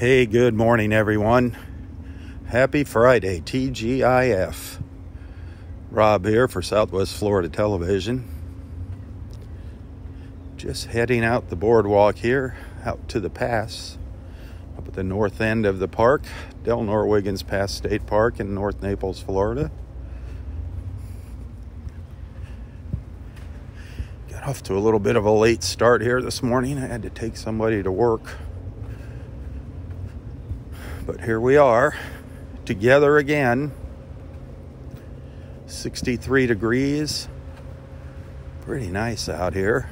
Hey, good morning, everyone. Happy Friday, TGIF. Robb here for Southwest Florida Television. Just heading out the boardwalk here, out to the pass, up at the north end of the park, Delnor Wiggins Pass State Park in North Naples, Florida. Got off to a little bit of a late start here this morning. I had to take somebody to work. But here we are, together again. 63 degrees. Pretty nice out here.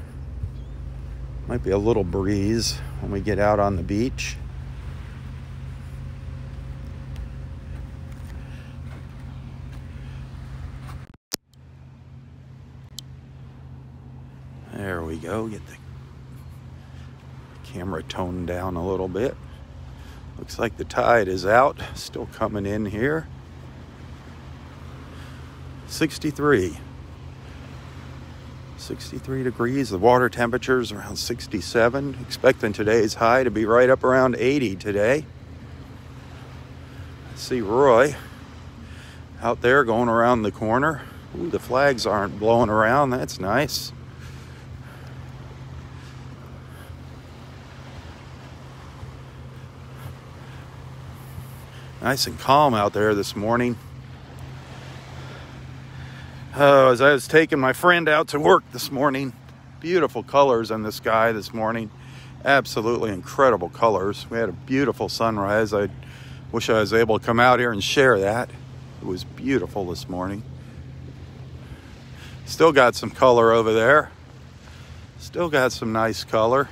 Might be a little breeze when we get out on the beach. There we go. Get the camera toned down a little bit. Looks like the tide is out, still coming in here. 63. 63 degrees. The water temperature is around 67. Expecting today's high to be right up around 80 today. See Roy out there going around the corner. Ooh, the flags aren't blowing around. That's nice. Nice and calm out there this morning. Oh, as I was taking my friend out to work this morning, beautiful colors in the sky this morning. Absolutely incredible colors. We had a beautiful sunrise. I wish I was able to come out here and share that. It was beautiful this morning. Still got some color over there. Still got some nice color.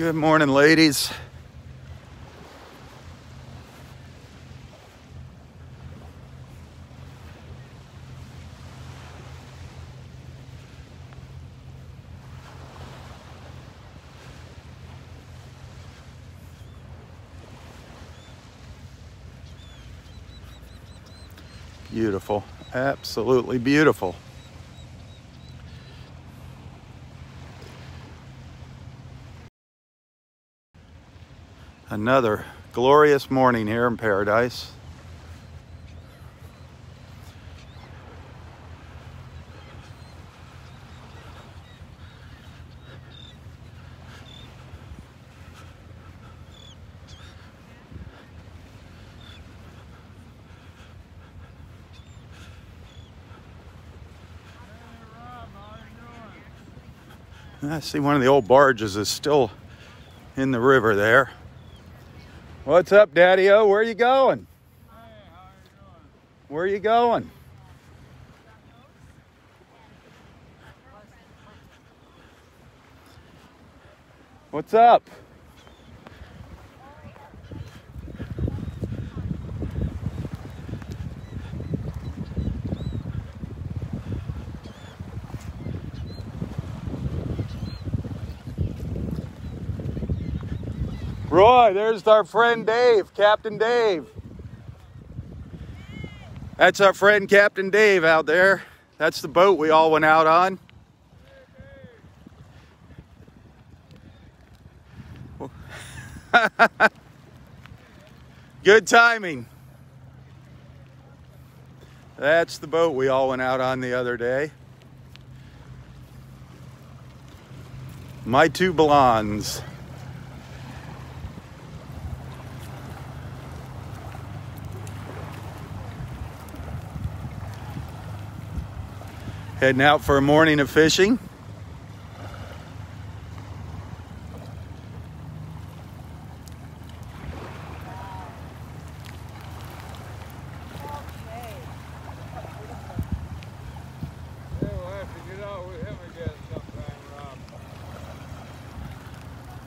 Good morning, ladies. Beautiful. Absolutely beautiful. Another glorious morning here in paradise. I see one of the old barges is still in the river there. What's up, Daddy O? Where are you going? Hey, how are you doing? Where are you going? What's up? Roy, there's our friend Dave, Captain Dave. That's our friend Captain Dave out there. That's the boat we all went out on. Good timing. That's the boat we all went out on the other day. My two blondes. Heading out for a morning of fishing.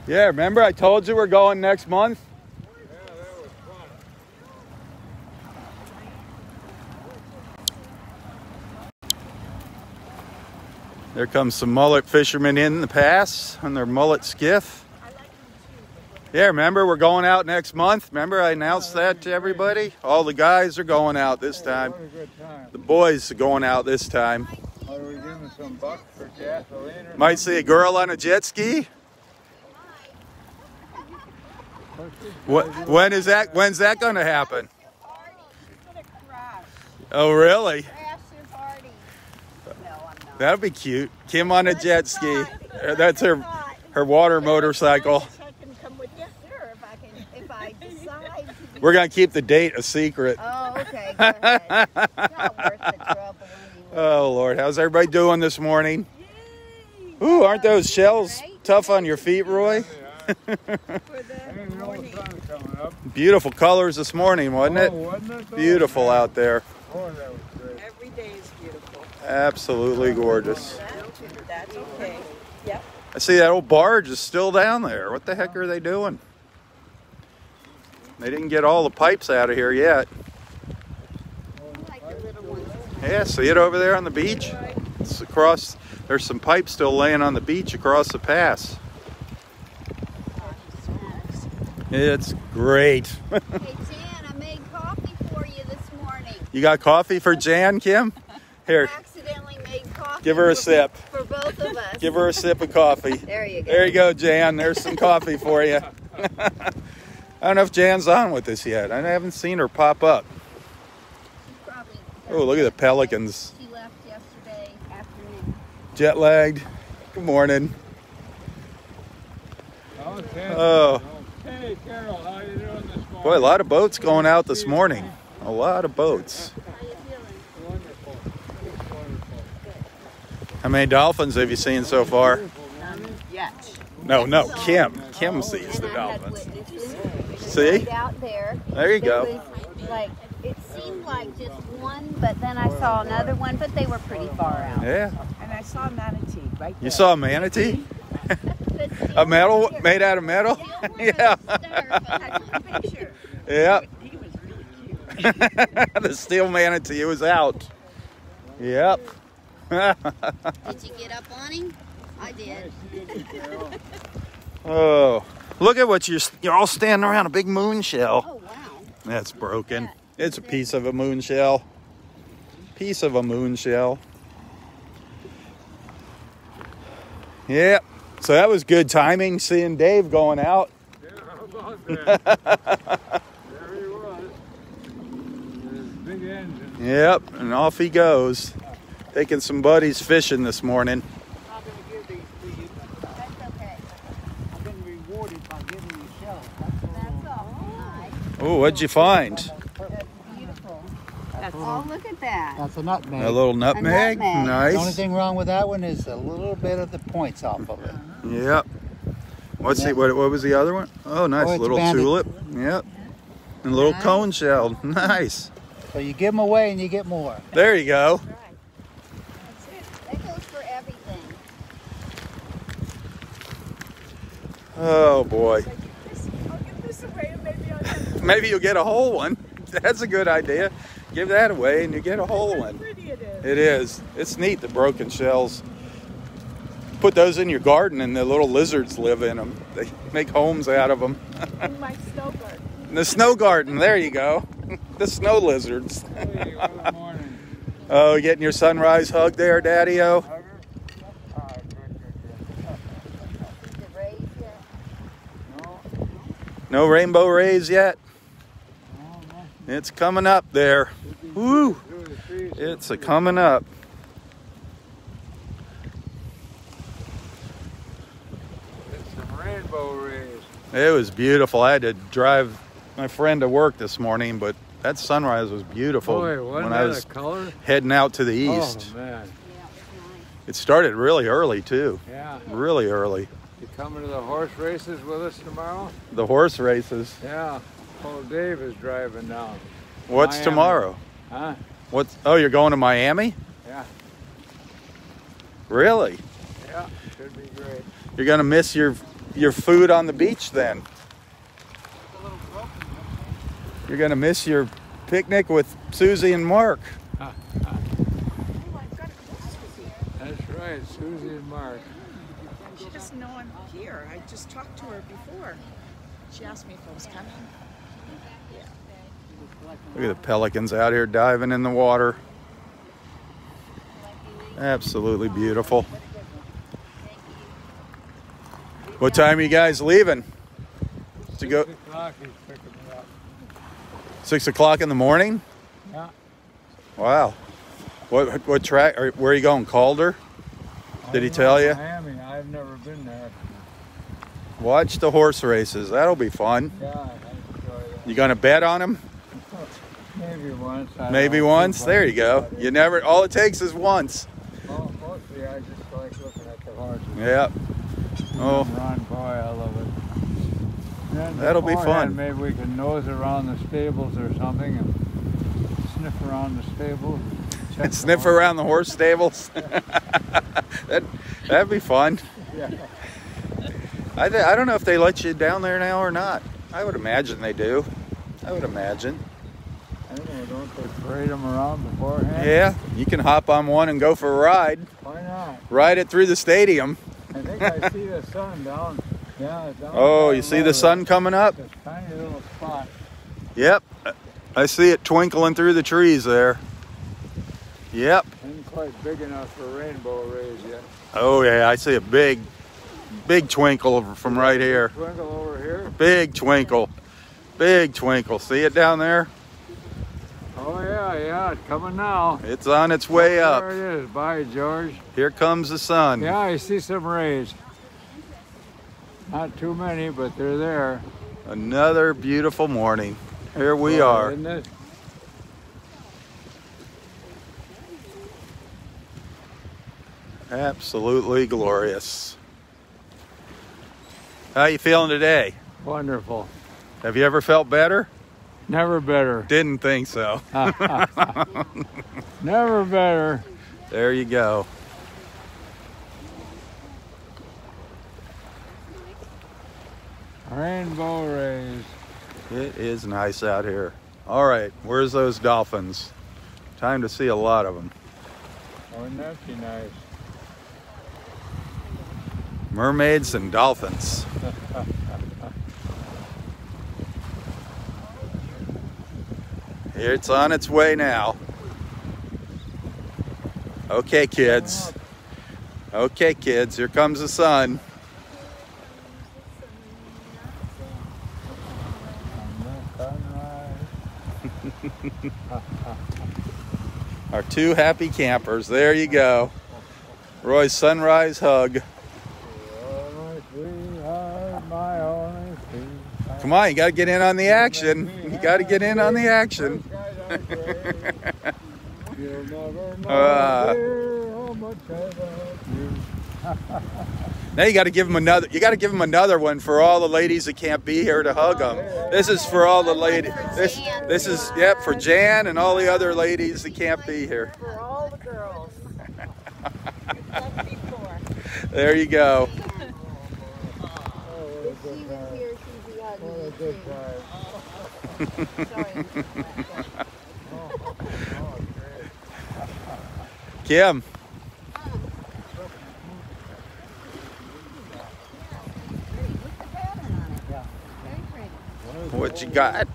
Yeah, remember I told you we're going next month? Yeah, that was fun. There comes some mullet fishermen in the pass on their mullet skiff. Yeah, remember we're going out next month. Remember I announced that to everybody. All the guys are going out this time. The boys are going out this time. Might see a girl on a jet ski. What? When is that? When's that going to happen? Oh, really? Crash your party. No, I'm not. That'd be cute. Kim on a jet ski. That's her her water motorcycle. I can come with you. Sure, if I can, if I decide to. be- We're gonna keep the date a secret. Oh, okay. Go ahead. Not worth the trouble. Oh Lord, how's everybody doing this morning? Yay. Ooh, aren't those shells tough on your feet, Roy? For I the didn't know the morning. sun coming up. Beautiful colors this morning, wasn't Oh, it? wasn't it? Beautiful out there. Oh, that was great. Every day is beautiful. Absolutely gorgeous. That's okay. Yep. I see that old barge is still down there. What the heck are they doing? They didn't get all the pipes out of here yet. Like the little ones. Yeah, see it over there on the beach? It's across, there's some pipes still laying on the beach across the pass. It's great. Hey, Jan, I made coffee for you this morning. You got coffee for Jan, Kim? Here, Accidentally made coffee. Give her a sip. For both of us. Give her a sip of coffee. There you go. There you go, Jan. There's some coffee for you. I don't know if Jan's on with us yet. I haven't seen her pop up. Oh, look at the pelicans. She left yesterday afternoon. Jet lagged. Good morning. Okay. Oh. Hey, Carol, how you doing this morning? Boy, a lot of boats going out this morning. A lot of boats. How you feeling? Wonderful. Wonderful. How many dolphins have you seen so far? Yet. No, no, Kim. Kim sees the dolphins. witnesses See? out there. There you go. like it seemed like just one, but then I saw another one, but they were pretty far out. Yeah. And I saw a manatee right there. You saw a manatee? A metal made out of metal? Yeah. Yeah. He was really cute. the steel manatee was out. Yep. Did you get up on him? I did. oh, look at what you're, you're all standing around a big moon shell. Oh wow. That's broken. It's a piece of a moon shell. Piece of a moon shell. Yep. So that was good timing seeing Dave going out. Yeah, how about that? there he was. His big engine. Yep. And off he goes. Taking some buddies fishing this morning. I'm going to give these to you. That's okay. I've been rewarded by giving you shells. That's all. Nice. Oh, what'd you find? That's beautiful. That's, Oh, look at that. that's a nutmeg. A little nutmeg. nutmeg. The only thing wrong with that one is a little bit of the points off of it. Yep. What's the, what, what was the other one? Oh, nice. Oh, little banded. tulip. Yep. And a little Nice. cone shell. Nice. So you give them away and you get more. There you go. That's it. That goes for everything. Oh boy. I'll give this away and maybe I'll have Maybe you'll get a whole one. That's a good idea. Give that away and you get a whole one. it is. It is. Neat, the broken shells. Put those in your garden and the little lizards live in them. They make homes out of them. In my snow garden. The snow garden, there you go. The snow lizards. Hey, good morning. Oh, getting your sunrise hug there, Daddy O. Hugger? Ah, good, good, good. Did it raise yet? No, No rainbow rays yet. no, no. It's coming up there. Woo! Through the trees. It's a coming up. It's some rainbow rays. It was beautiful. I had to drive my friend to work this morning, but that sunrise was beautiful Boy, when I was color? heading out to the oh, east. Oh, man. It It started really early too. Yeah. Really early. You coming to the horse races with us tomorrow? The horse races. Yeah. Old Dave is driving down. What's Miami. tomorrow? Huh? What's Oh, you're going to Miami? Yeah. Really? Yeah. Should be great. You're gonna miss your your food on the beach then. You're gonna miss your picnic with Susie and Mark. Oh, I've got a Christmas here. That's right, Susie and Mark. She doesn't know I'm here. I just talked to her before. She asked me if I was coming. Look at the pelicans out here diving in the water. Absolutely beautiful. What time are you guys leaving? To go Six o'clock, he's picking me up. six o'clock in the morning? Yeah. Wow. What what track? Where are you going? Calder? Did he tell you? Miami, I've never been there. Watch the horse races. That'll be fun. Yeah. You gonna bet on them? Maybe once. I Maybe once. There you go. You never. All it takes is once. Mostly I just like looking at the horses. Yep. Oh. Run, boy, I love it. Then That'll be fun. Maybe we can nose around the stables or something and sniff around the stables. the Sniff horses. around the horse stables. that that'd be fun. Yeah. I, th- I don't know if they let you down there now or not. I would imagine they do. I would imagine. I don't know, don't they parade them around beforehand? Yeah, you can hop on one and go for a ride. Why not? Ride it through the stadium. I think I see the sun down. Yeah, down Oh, there you see the sun coming up? Tiny little spot. Yep. I see it twinkling through the trees there. Yep. Ain't quite big enough for rainbow rays yet. Oh yeah, I see a big, big twinkle from right here. Twinkle over here. Big twinkle. Big twinkle. See it down there? Oh yeah, yeah, it's coming now. It's on its way There up. There it is. Bye, George. Here comes the sun. Yeah, I see some rays. Not too many, but they're there. Another beautiful morning. Here we Oh, are. Isn't it? Absolutely glorious. How you feeling today? Wonderful. Have you ever felt better? Never better. Didn't think so. Never better. There you go. Rainbow rays. It is nice out here. All right, where's those dolphins? Time to see a lot of them. Wouldn't oh, that be nice? Mermaids and dolphins. Here it's on its way now. Okay, kids. Okay, kids, here comes the sun. Our two happy campers. There you go. Roy's sunrise hug. Come on, you got to get in on the action. You got to get in on the action. You'll never know, Uh. dear, how much I love you. Now you got to give them another. You got to give them another one for all the ladies that can't be here to hug them. This is for all the ladies. This this is yep for Jan and all the other ladies that can't be here. For all the girls. There you go. If she was here, she'd be hugging What a you good too. time. Sorry. Kim, what you got?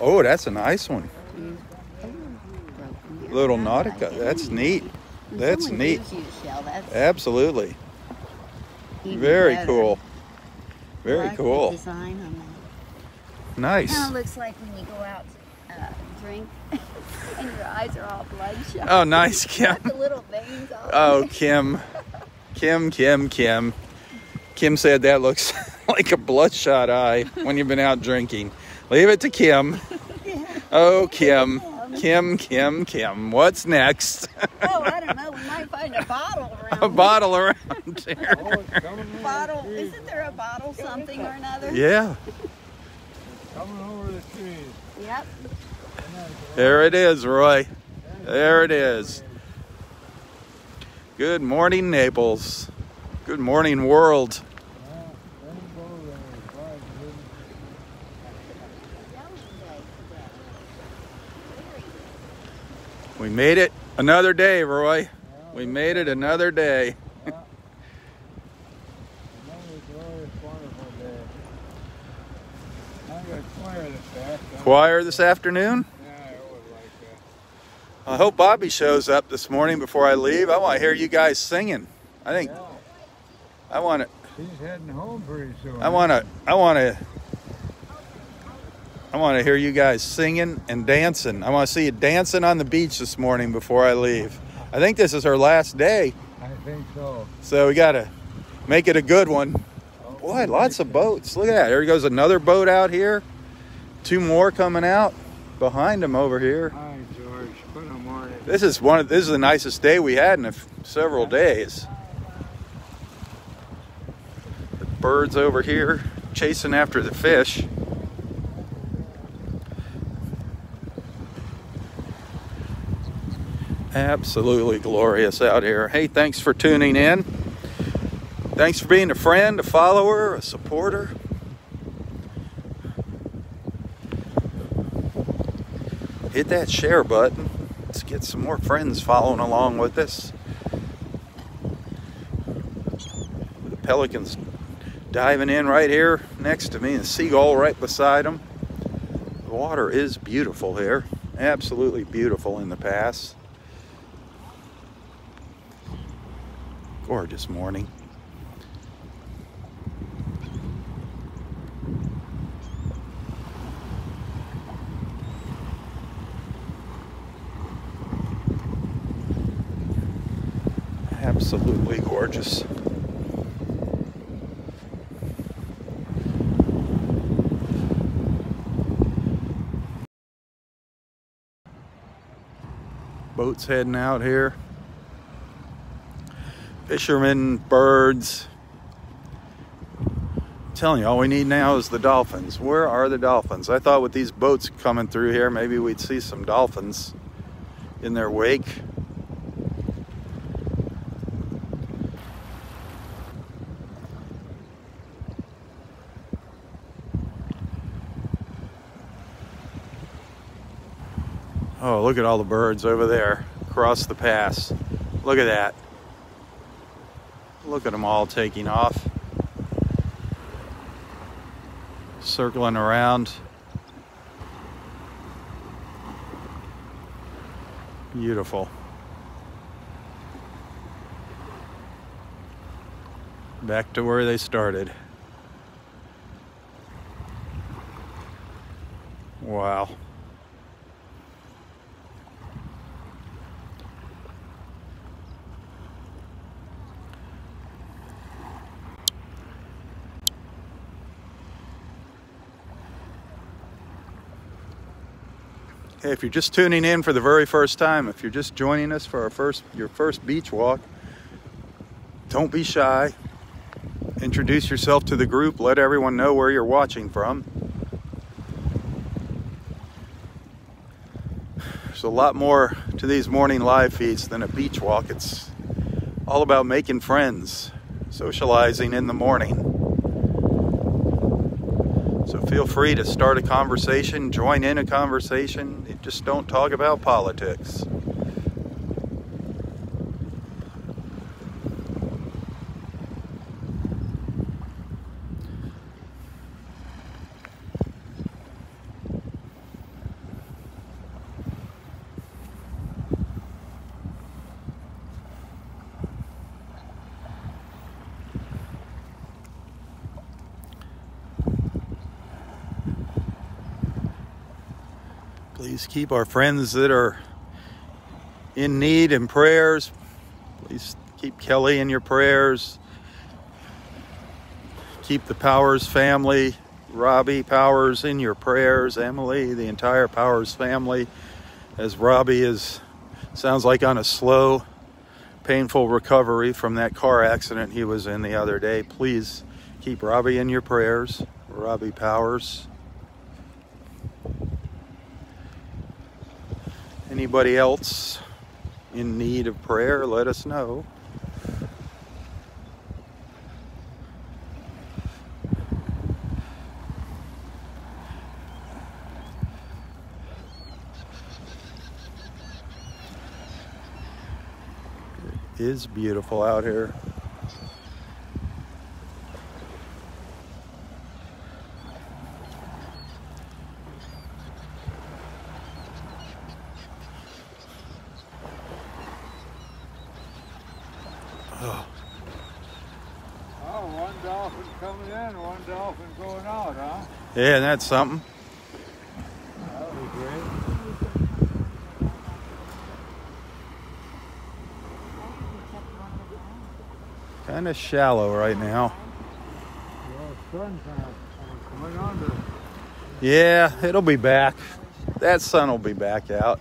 Oh, that's a nice one. Little Nautica. That's neat. That's neat. Absolutely. Very cool. Very cool. Design on that. Nice. Kind of looks like when you go out uh, drink and your eyes are all bloodshot. Oh, nice, Kim. The little veins all Oh, Kim. Kim, Kim, Kim. Kim said that looks like a bloodshot eye when you've been out drinking. Leave it to Kim. Oh, Kim. Kim, Kim, Kim. What's next? Oh, I don't know. We might find a bottle around. a bottle around here. It's coming over bottle. Isn't there a bottle something or another? Yeah, Coming over the trees. Yep. there it is, Roy. There it is. Good morning, Naples. Good morning, world. Yeah, rainbow rays. Why, good. We made it another day, Roy. We made it another day. Another glorious, wonderful day. I got choir this afternoon. Choir this afternoon. Yeah, I would like that. I hope Bobby shows up this morning before I leave. I want to hear you guys singing. I think Yeah, I want to. he's heading home pretty soon. I want to. I want to. I want to hear you guys singing and dancing. I want to see you dancing on the beach this morning before I leave. I think this is our last day, I think so. so we got to make it a good one. Boy, lots of boats. Look at that. There goes another boat out here. Two more coming out behind them over here. Hi, George. Good morning. This is one of this is the nicest day we had in a several days. The birds over here chasing after the fish. Absolutely glorious out here. Hey, thanks for tuning in. Thanks for being a friend, a follower, a supporter. Hit that share button. Let's get some more friends following along with us. The pelicans diving in right here next to me, and seagull right beside them. The water is beautiful here, absolutely beautiful in the pass. Gorgeous morning. Absolutely gorgeous. Boats heading out here. Fishermen, birds. I'm telling you, all we need now is the dolphins. Where are the dolphins? I thought with these boats coming through here, maybe we'd see some dolphins in their wake. Oh, look at all the birds over there across the pass. Look at that. Look at them all taking off. Circling around. Beautiful. Back to where they started. Wow. If you're just tuning in for the very first time, if you're just joining us for our first your first beach walk, don't be shy. Introduce yourself to the group. Let everyone know where you're watching from. There's a lot more to these morning live feeds than a beach walk. It's all about making friends, socializing in the morning. So feel free to start a conversation, join in a conversation. Just don't talk about politics. Please keep our friends that are in need in prayers. Please keep Kelly in your prayers. Keep the Powers family, Robbie Powers, in your prayers. Emily, the entire Powers family, as Robbie is, sounds like on a slow, painful recovery from that car accident he was in the other day. Please keep Robbie in your prayers. Robbie Powers. Anybody else in need of prayer, let us know. It is beautiful out here. Oh, one dolphin coming in, one dolphin going out, huh? Yeah, that's something. Kind of shallow right now. Yeah, it'll be back. That sun will be back out.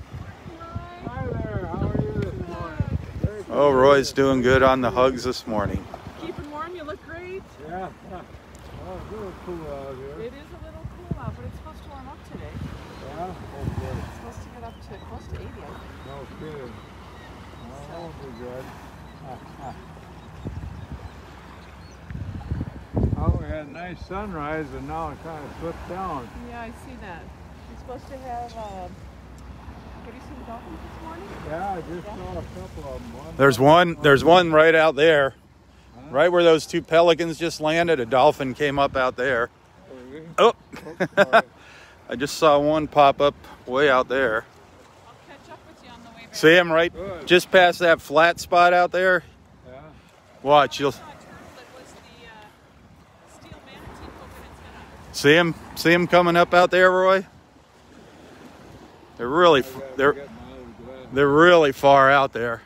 Hi there, how are you this morning? Oh, Roy's doing good on the hugs this morning. Keeping warm, you look great. Yeah. yeah. Oh, it's a little cool out here. It is a little cool out, but it's supposed to warm up today. Yeah? Oh, good. It's supposed to get up to close to 80, I think. No kidding. Oh, that'll be good. oh, we had a nice sunrise and now it kind of slipped down. Yeah, I see that. You're supposed to have, uh, have you seen dolphins this morning? Yeah, I just saw a couple of them. One There's one. There's one right out there, right where those two pelicans just landed. A dolphin came up out there. Oh, sorry. I just saw one pop up way out there. I'll catch up with you on the way back. See him right Good. just past that flat spot out there. Yeah. Watch, you'll I saw a turtle that was the uh, steel manatee poking its head out. See him. See him coming up out there, Roy. They're really, they're they're really far out there.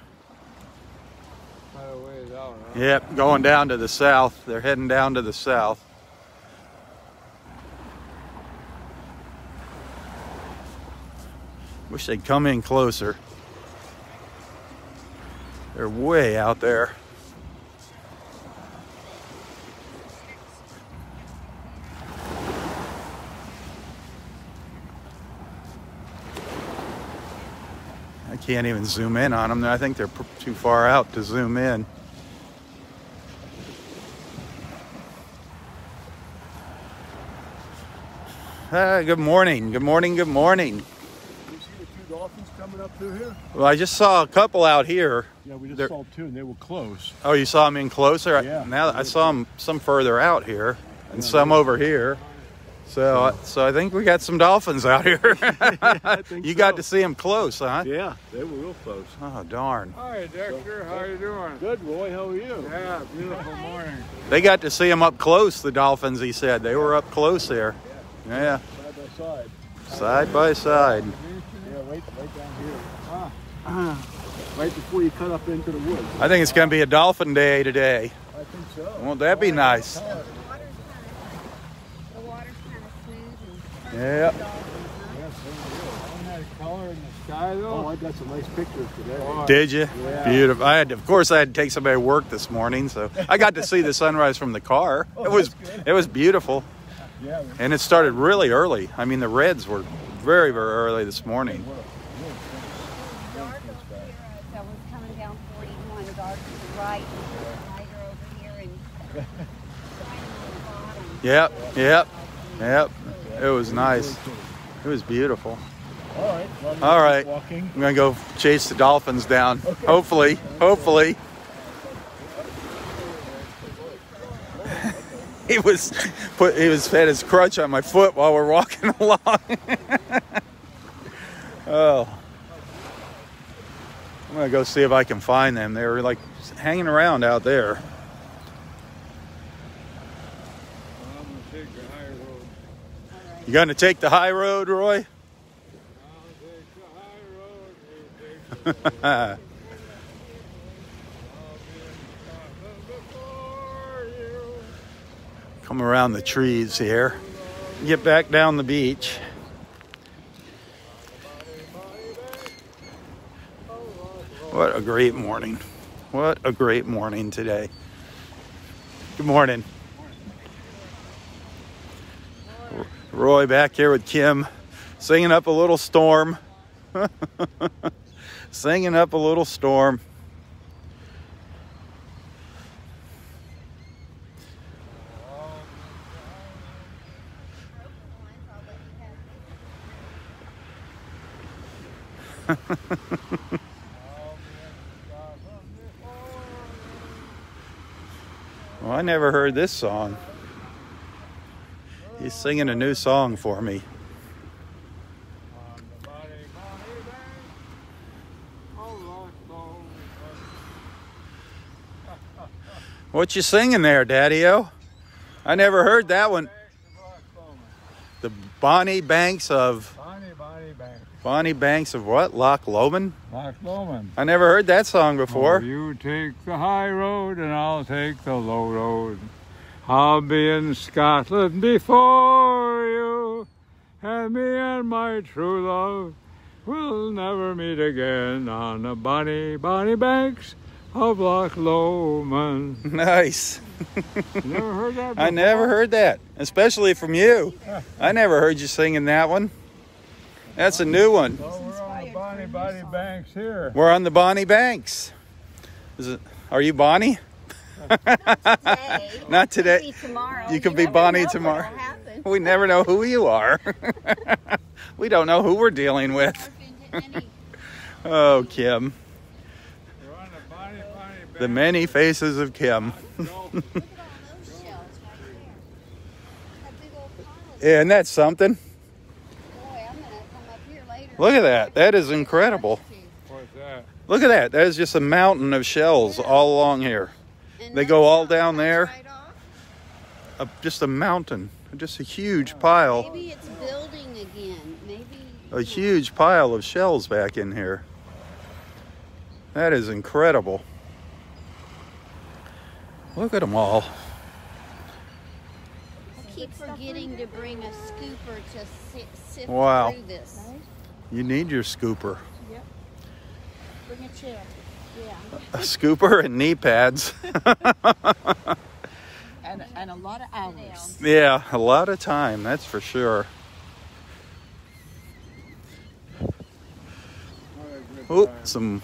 Yep, going down to the south. They're heading down to the south. Wish they'd come in closer. They're way out there. Can't even zoom in on them. I think they're too far out to zoom in. Ah, good morning. Good morning. Good morning. You see the two dolphins coming up through here? Well, I just saw a couple out here. Yeah, we just They're- saw two and they were close. Oh, you saw them in closer? Yeah. Now I saw them some further out here and some over here. So, I- so I think we got some dolphins out here. think you got to see them close, huh? Yeah, they were real close. Oh, darn. Hi, Dexter. How are you doing? Good, Roy. How are you? Yeah, beautiful morning. They got to see them up close, the dolphins, he said. They were up close there. Yeah, Side by side. side by side. Yeah, right, right down here. Ah, right before you cut up into the woods. I think it's going to be a dolphin day today. I think so. Won't that be nice? The water's kind of, the water's kind of smooth and. Yeah. Yes, color in the sky, Oh. I got some nice pictures today. Did you? Yeah. Beautiful. I had, to, of course, I had to take somebody to work this morning, so I got to see the sunrise from the car. Oh, It was, it was beautiful, Yeah, and it started really early. I mean, the reds were very, very early this morning. Dark over here, as I was coming down 41, dark to the right, and lighter over here, and shining on the bottom. Yep, yep, yep. It was nice. It was beautiful. all right. Well, All. Walking. I'm gonna go chase the dolphins down. Hopefully, hopefully. He was put. He was had his crutch on my foot while we're walking along. oh, I'm gonna go see if I can find them. They were like hanging around out there. I'm gonna take the high road. You gonna take the high road, Roy? Come around the trees here. Get back down the beach. What a great morning. What a great morning today. Good morning. Roy back here with Kim, singing up a little storm. singing up a little storm. Well, I never heard this song. He's singing a new song for me. On the bonny, bonny bank of Loch Lomond. What you singing there, Daddy-O? I never heard that one. Banks of Loch Lomond. The Bonnie Banks of Bonny, bonny bank. Bonnie Banks of what? Loch Lomond? Loch Lomond. I never heard that song Oh, before. you take the high road and I'll take the low road. I'll be in Scotland before you, and me and my true love will never meet again on the bonny, bonny banks of Loch Lomond. Nice. Never heard that before? I never heard that, especially from you. I never heard you singing that one. That's a new one. We're on the bonny, bonny banks here. We're on the Bonnie Banks. Is it? Are you Bonnie? Today, Not today. tomorrow. You could be never Bonnie tomorrow. We never know who you are. we don't know who we're dealing with. Morph into any- Oh, Kim. The bonny, bonny banks. The many faces of Kim. Go. Look at all those shells right there. That big old pile of Yeah, and that's something. Boy, I'm gonna come up here later. Look at that. That is incredible. That? Look at that. That is just a mountain of shells all along here. And They go all down there. right. A, just a mountain. Just a huge pile. Maybe it's building again. Maybe. A huge pile of shells back in here. That is incredible. Look at them all. I keep forgetting to bring a scooper to si- sift Wow. through this. You need your scooper. Yep. Bring a chair. Yeah. A scooper and knee pads. And, and a lot of hours. yeah, a lot of time, that's for sure. Oh, some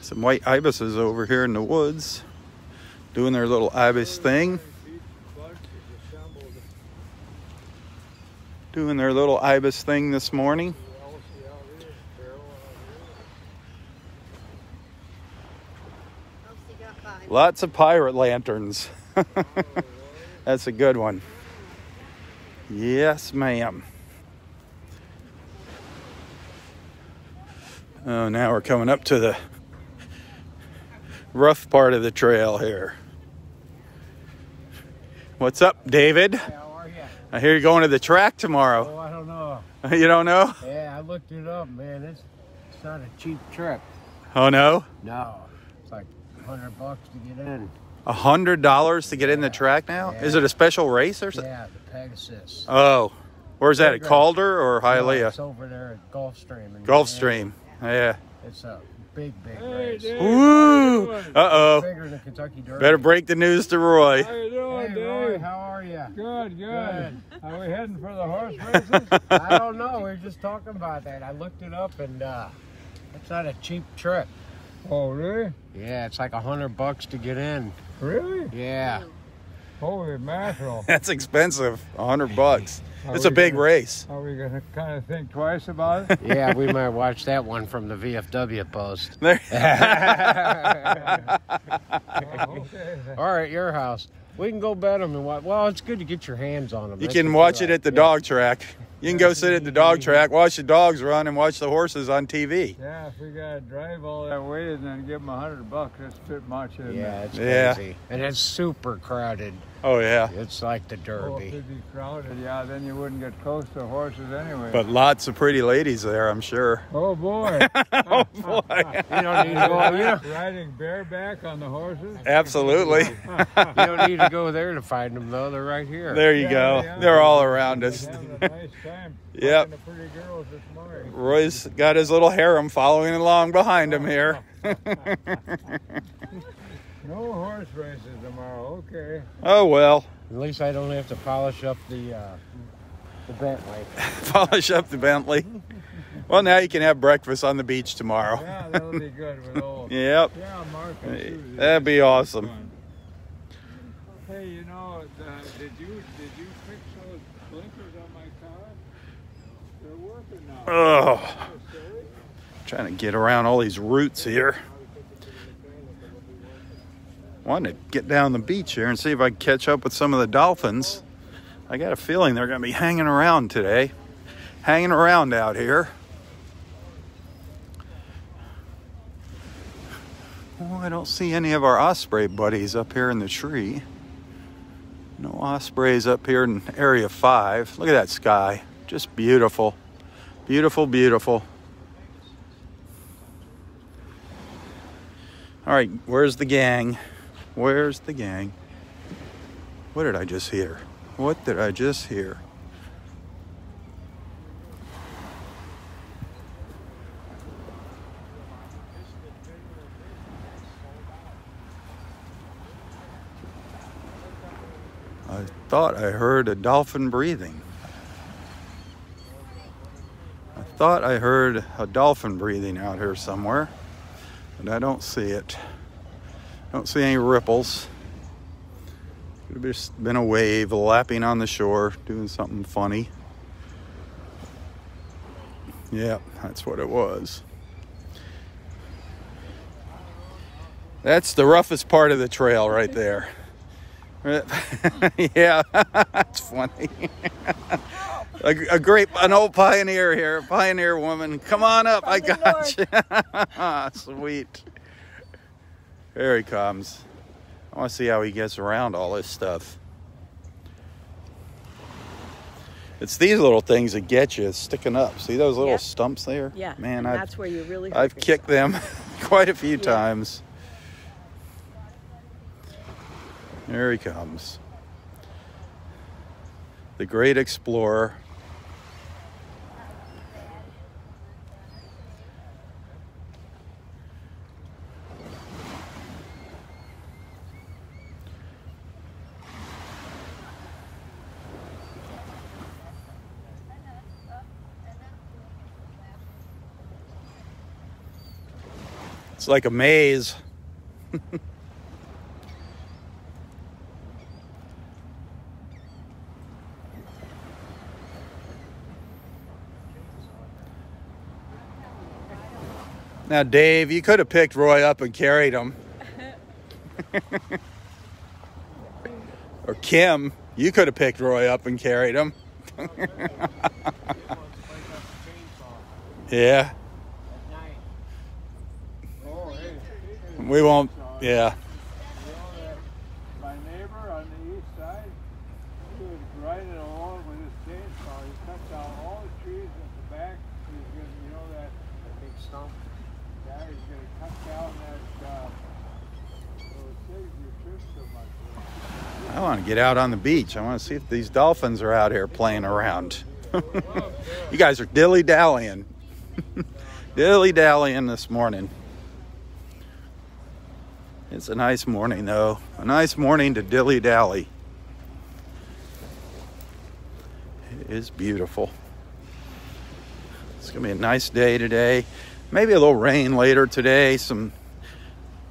some white ibises over here in the woods doing their little ibis thing. Doing their little ibis thing this morning. Elsie got by. Lots of pirate lanterns. That's a good one. Yes, ma'am. Oh, now we're coming up to the rough part of the trail here. What's up, David? How are you? I hear you're going to the track tomorrow. Oh, I don't know. You don't know? Yeah, I looked it up, man. It's it's not a cheap trip. Oh no? No, hundred bucks to get in. A hundred dollars to get in the track now? Is it a special race or something? Yeah, the Pegasus. Oh, where's that? At Calder or No, it's over there at Gulfstream. in Gulfstream. Yeah. It's a big, big Hey, race. Dave. Woo! Uh oh. Bigger than Kentucky Derby. Better break the news to Roy. How you doing, Hey, Dave? Roy, how are you? Good, good. Good. Are we heading for the horse races? I don't know. We were just talking about that. I looked it up, and uh, it's not a cheap trip. Oh, really? Yeah, it's like a hundred bucks to get in. Really? Yeah. Holy mackerel. That's expensive. A hundred bucks. Are It's a big gonna- race. Are we going to kind of think twice about it? Yeah, we might watch that one from the VFW post. There. Okay. All right, your house. We can go bet them and what? Well, it's good to get your hands on them. You can watch it at the dog track. You can go sit at the dog track, watch the dogs run, and watch the horses on TV. Yeah, if we got to drive all that way and then give them a hundred bucks, that's a bit much, isn't Yeah, it? it's Yeah. crazy, and it's super crowded. Oh yeah, It's like the Oh, if Derby. it'd be crowded, yeah, then you wouldn't get close to horses anyway. but lots of pretty ladies there, I'm sure. oh boy, Oh boy, You don't need to go. You don't, riding bareback on the horses. absolutely. you don't need to go there to find them though. They're right here. There you Yeah, go. yeah. They're all around us. Having a nice time. Yep. talking pretty girls this morning. Roy's got his little harem following along behind him here. No horse races tomorrow. Okay. oh well, At least I don't have to polish up the uh, the Bentley. polish up the Bentley. Well, now you can have breakfast on the beach tomorrow. Yeah, that'll be good with old. Yep. Yeah, Mark and Susie. That'd be awesome. Fun. Hey, you know, the, did you did you fix those blinkers on my car? They're working now. Oh, Oh, trying to get around all these roots here. Wanted to get down the beach here and see if I can catch up with some of the dolphins. I got a feeling they're going to be hanging around today. Hanging around out here. Oh, I don't see any of our osprey buddies up here in the tree. No ospreys up here in area five. Look at that sky. Just beautiful. Beautiful, beautiful. All right, where's the gang? Where's the gang? What did I just hear? What did I just hear? I thought I heard a dolphin breathing. I thought I heard a dolphin breathing out here somewhere, but I don't see it. Don't see any ripples. Could have just been a wave lapping on the shore, doing something funny. Yeah, that's what it was. That's the roughest part of the trail right there. yeah, that's funny. a, a great, an old pioneer here, pioneer woman. Come on up, I got you. Sweet. Here he comes. I want to see how he gets around all this stuff. It's these little things that get you sticking up. See those little Yep. stumps there? Yeah, man, I've, that's where you really. I've kicked them quite a few Yeah. times. There he comes. The great explorer. It's like a maze. Now, Dave, you could have picked Roy up and carried him. or Kim, you could have picked Roy up and carried him. yeah. Oh, hey. We won't, yeah. You know that my neighbor on the east side, he was riding along with his chainsaw. He cut down all the trees at the back. He's gonna, you know that big stump. Yeah, he's gonna cut down that. Uh, so it saves your trip so much. I want to get out on the beach. I want to see if these dolphins are out here playing around. you guys are dilly dallying. dilly dallying this morning. It's a nice morning, though. A nice morning to dilly dally. It is beautiful. It's to be a nice day today. Maybe a little rain later today. Some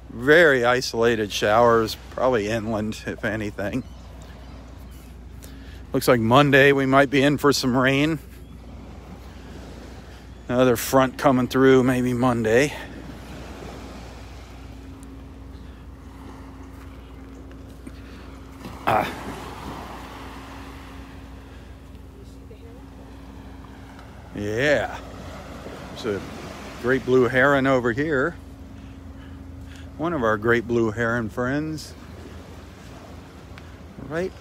very isolated showers, probably inland, if anything. Looks like Monday we might be in for some rain. Another front coming through, maybe Monday. Ah. Yeah. There's a great blue heron over here. One of our great blue heron friends. Right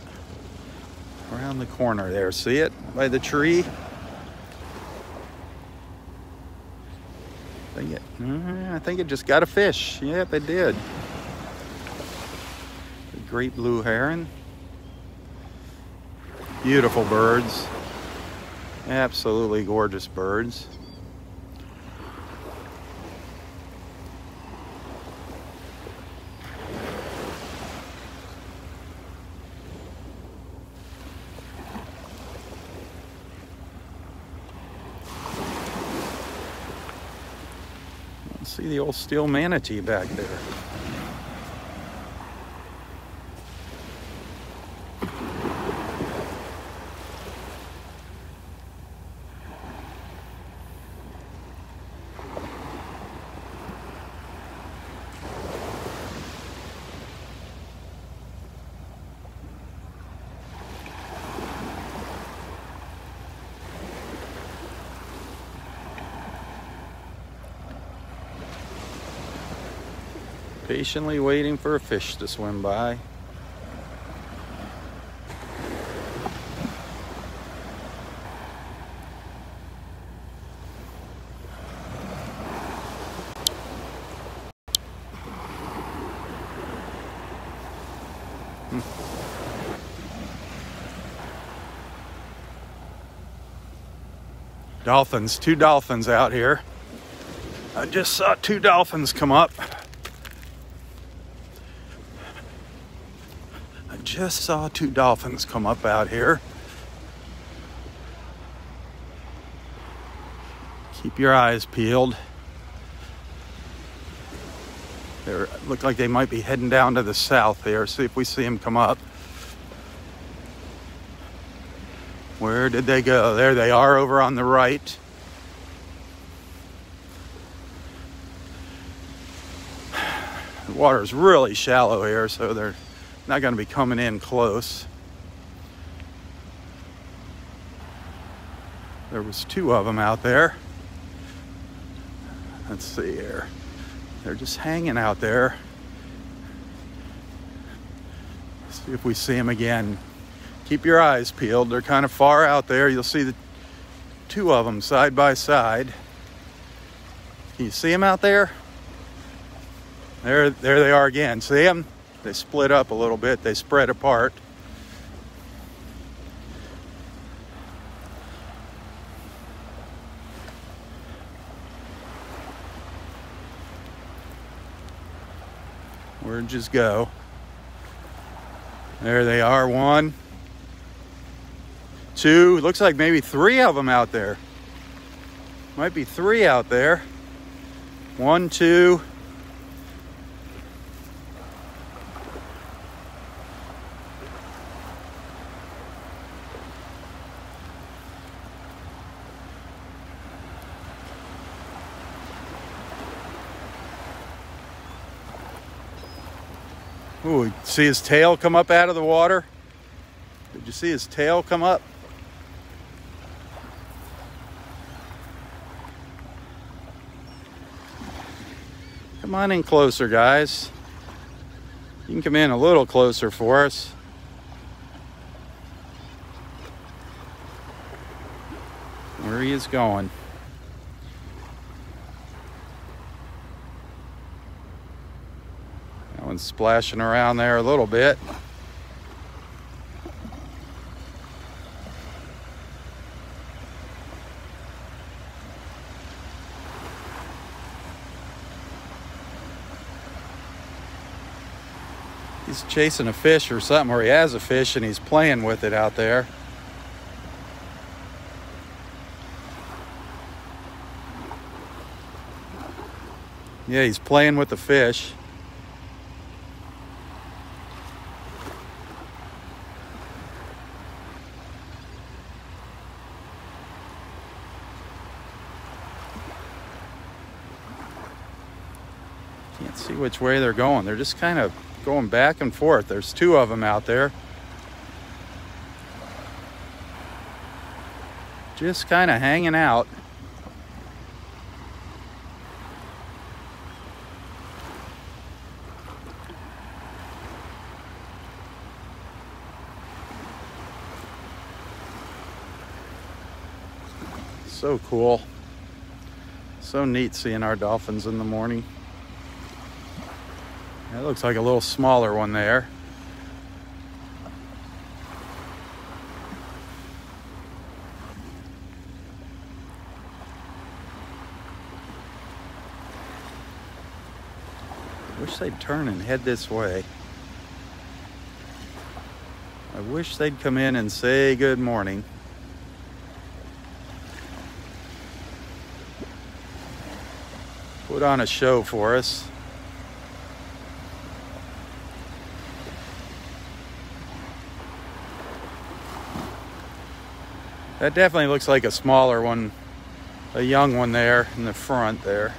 around the corner there. See it by the tree? I think it, I think it just got a fish. Yep it did. The great blue heron beautiful birds absolutely gorgeous birds See the old steel manatee back there. Patiently waiting for a fish to swim by. Hmm. Dolphins, two dolphins out here. I just saw two dolphins come up. Just saw two dolphins come up out here. Keep your eyes peeled. They look like they might be heading down to the south here. See if we see them come up. Where did they go? There they are over on the right. The water is really shallow here, so they're not going to be coming in close. There was two of them out there. Let's see here. They're just hanging out there. See if we see them again keep your eyes peeled. They're kind of far out there. You'll see the two of them side by side. Can you see them out there? There, there they are again. See them? They split up a little bit. They spread apart. Where'd just go? There they are, one two, looks like maybe three of them out there. Might be three out there. One, two. Ooh, see his tail come up out of the water? Did you see his tail come up? Come on in closer, guys. You can come in a little closer for us. Where he is going. One's splashing around there a little bit. he's chasing a fish or something, or he has a fish and he's playing with it out there. Yeah, he's playing with the fish. Can't see which way they're going. They're just kind of going back and forth. There's two of them out there. Just kind of hanging out. So cool. So neat seeing our dolphins in the morning. That looks like a little smaller one there. Wish they'd turn and head this way. I wish they'd come in and say good morning. Put on a show for us. That definitely looks like a smaller one, a young one there in the front there.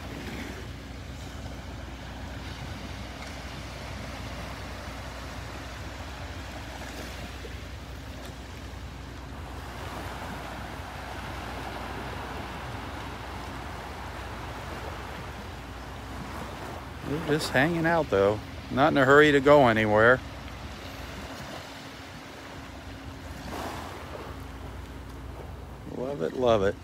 They're just hanging out though. Not in a hurry to go anywhere. Love it, love it.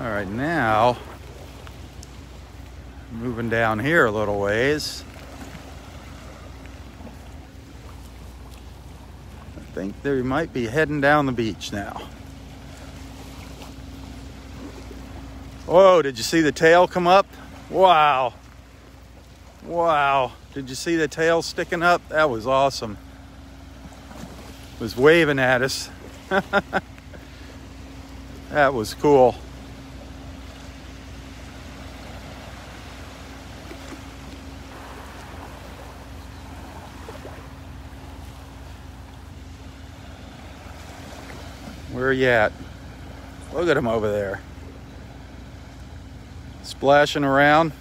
All right, now moving down here a little ways. I think they might be heading down the beach now. Whoa, did you see the tail come up? Wow. Wow. Did you see the tail sticking up? That was awesome. It was waving at us. that was cool. At? Look at him over there. Splashing around.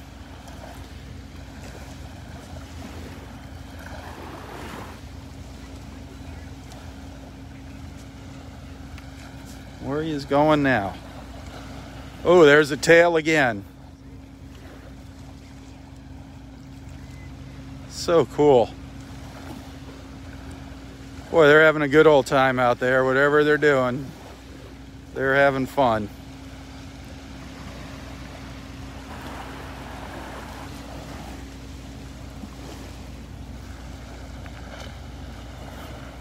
Where he is going now. Oh, there's the tail again. So cool. Boy, they're having a good old time out there, whatever they're doing. They're having fun.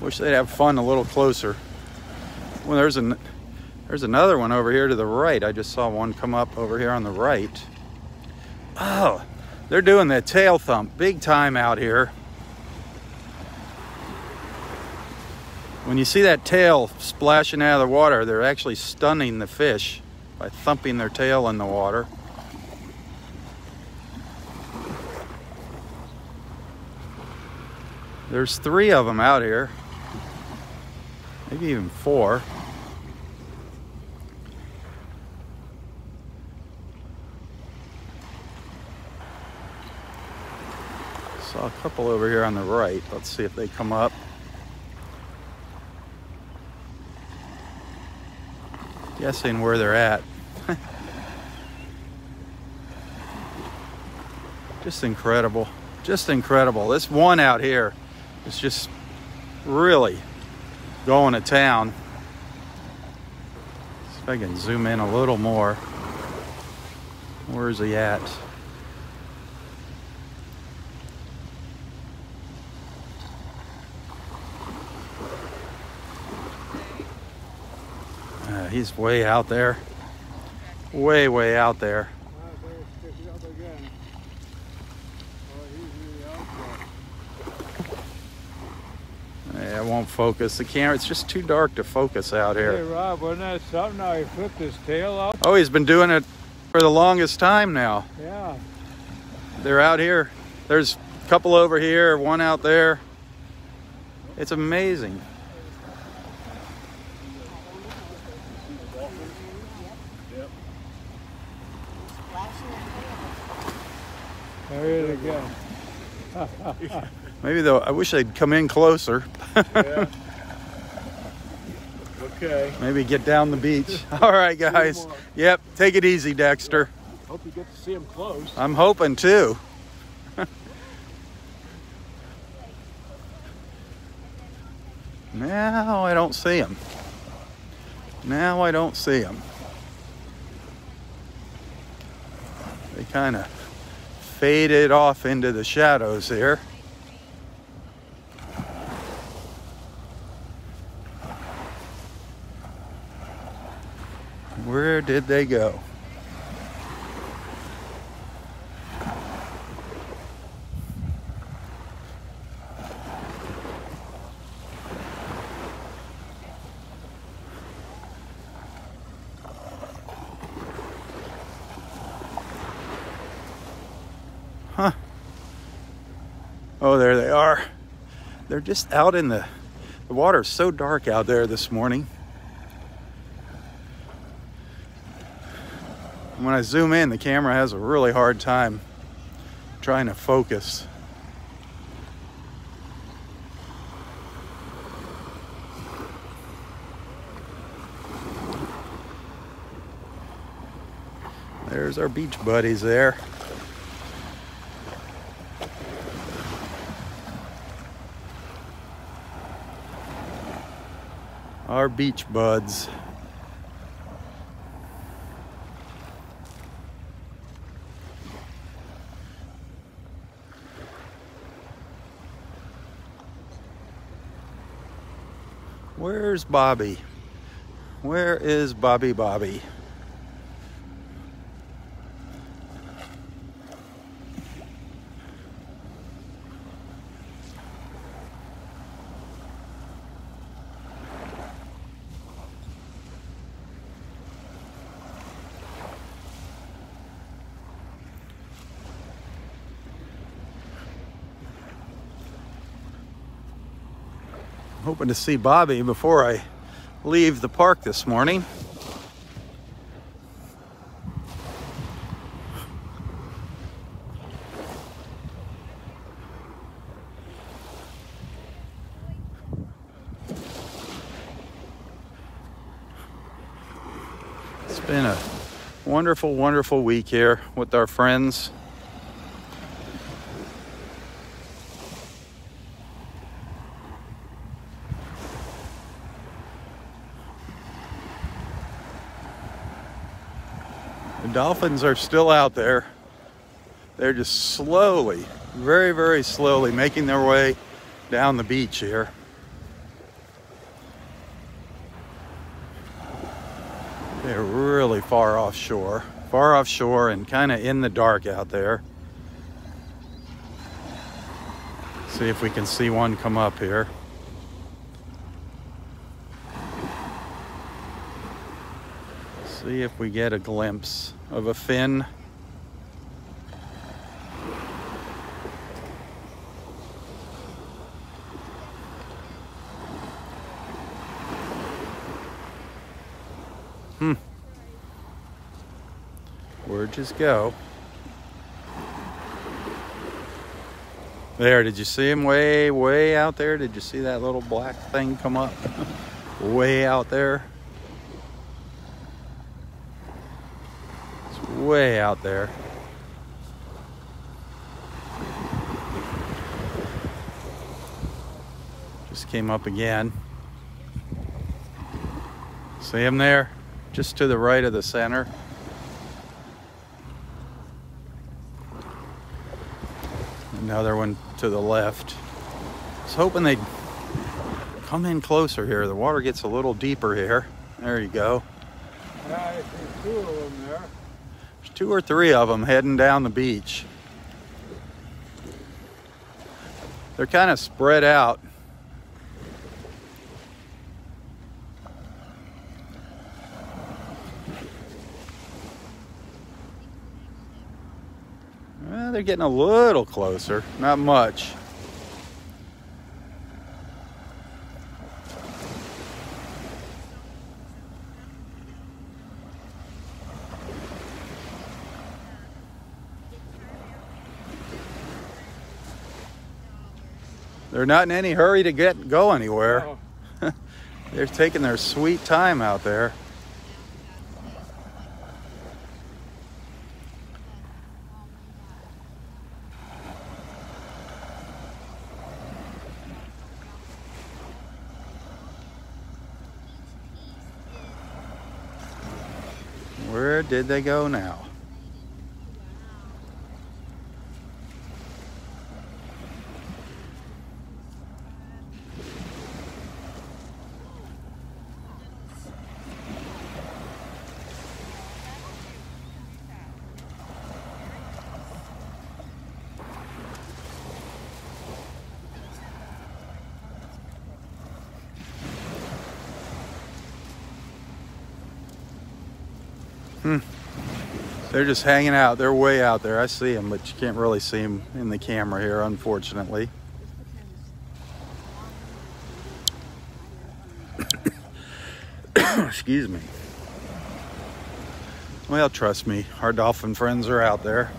Wish they'd have fun a little closer. Well, there's an there's another one over here to the right. I just saw one come up over here on the right. Oh, they're doing that tail thump big time out here. When you see that tail splashing out of the water, they're actually stunning the fish by thumping their tail in the water. There's three of them out here, maybe even four. Saw a couple over here on the right. Let's see if they come up. Guessing where they're at. just incredible. Just incredible. This one out here is just really going to town. If I can zoom in a little more. Where's he at? Uh, he's way out there. Way, way out there. There it's sticking up again. He's really out there. Yeah, it won't focus. The camera, it's just too dark to focus out here. Hey. Robb, wasn't that something? How he flipped his tail up? Oh, he's been doing it for the longest time now. Yeah. They're out here. There's a couple over here, one out there. It's amazing. There it again. Maybe though, I wish they'd come in closer. Yeah. okay. Maybe get down the beach. All right, guys. Yep, take it easy, Dexter. Hope you get to see him close. I'm hoping too. now I don't see him. Now I don't see him. They kind of faded off into the shadows here. Where did they go? Huh. Oh, there they are. they're just out in the the water is so dark out there this morning. And when I zoom in, the camera has a really hard time trying to focus. There's our beach buddies there. Our beach buds. Where's Bobby? Where is Bobby Bobby? Hoping to see Bobby before I leave the park this morning. It's been a wonderful, wonderful week here with our friends. The dolphins are still out there. They're just slowly, very, very slowly making their way down the beach here. They're really far offshore, far offshore and kind of in the dark out there. See if we can see one come up here. See we get a glimpse of a fin. Hmm. Where'd just go? There, did you see him way, way out there? Did you see that little black thing come up? way out there? It's way out there. Just came up again. See him there? Just to the right of the center. Another one to the left. I was hoping they'd come in closer here. The water gets a little deeper here. There you go. Yeah, I see two of them there. There's two or three of them heading down the beach. They're kind of spread out. Well, they're getting a little closer, not much. They're not in any hurry to get go anywhere. Oh, They're taking their sweet time out there. Where did they go now? They're just hanging out. They're way out there. I see them, but you can't really see them in the camera here, unfortunately. Excuse me. Well, trust me, our dolphin friends are out there.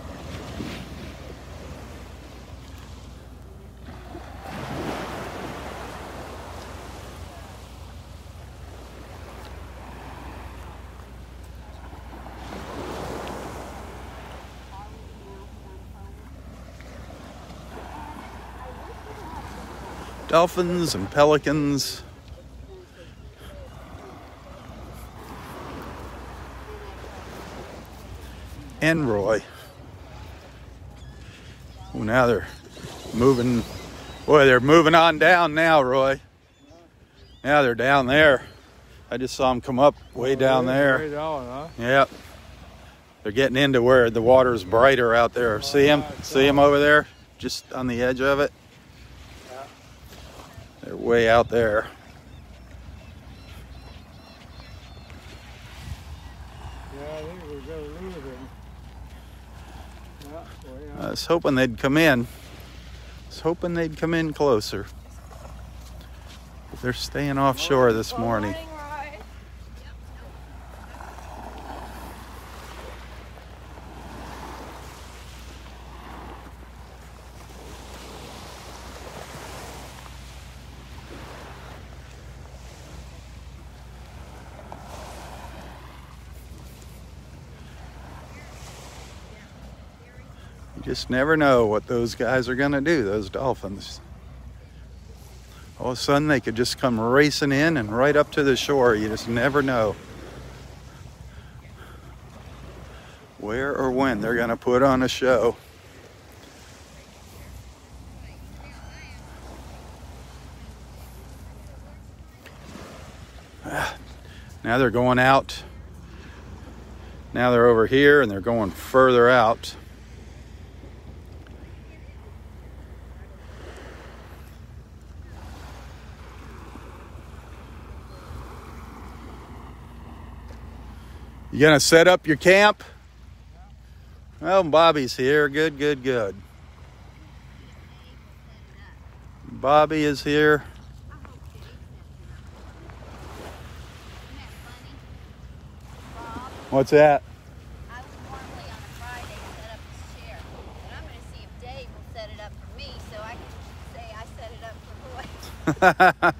Dolphins and pelicans. and Roy. Well, now they're moving. Boy, they're moving on down now, Roy. Now they're down there. I just saw them come up way down Way there. down, huh? Yep. They're getting into where the water's brighter out there. See them? See them over there? Just on the edge of it? They're way out there. Yeah, I think we're gonna. Yeah, I was hoping they'd come in. I was hoping they'd come in closer. But they're staying offshore this morning. Just never know what those guys are going to do, those dolphins. All of a sudden, they could just come racing in and right up to the shore. You just never know where or when they're going to put on a show. Now they're going out. Now they're over here and they're going further out. You gonna set up your camp? Well, Bobby's here. Good, good, good. Bobby is here. What's that? I was normally on a Friday set up this chair, and I'm going to see if Dave will set it up for me so I can say I set it up for Roy.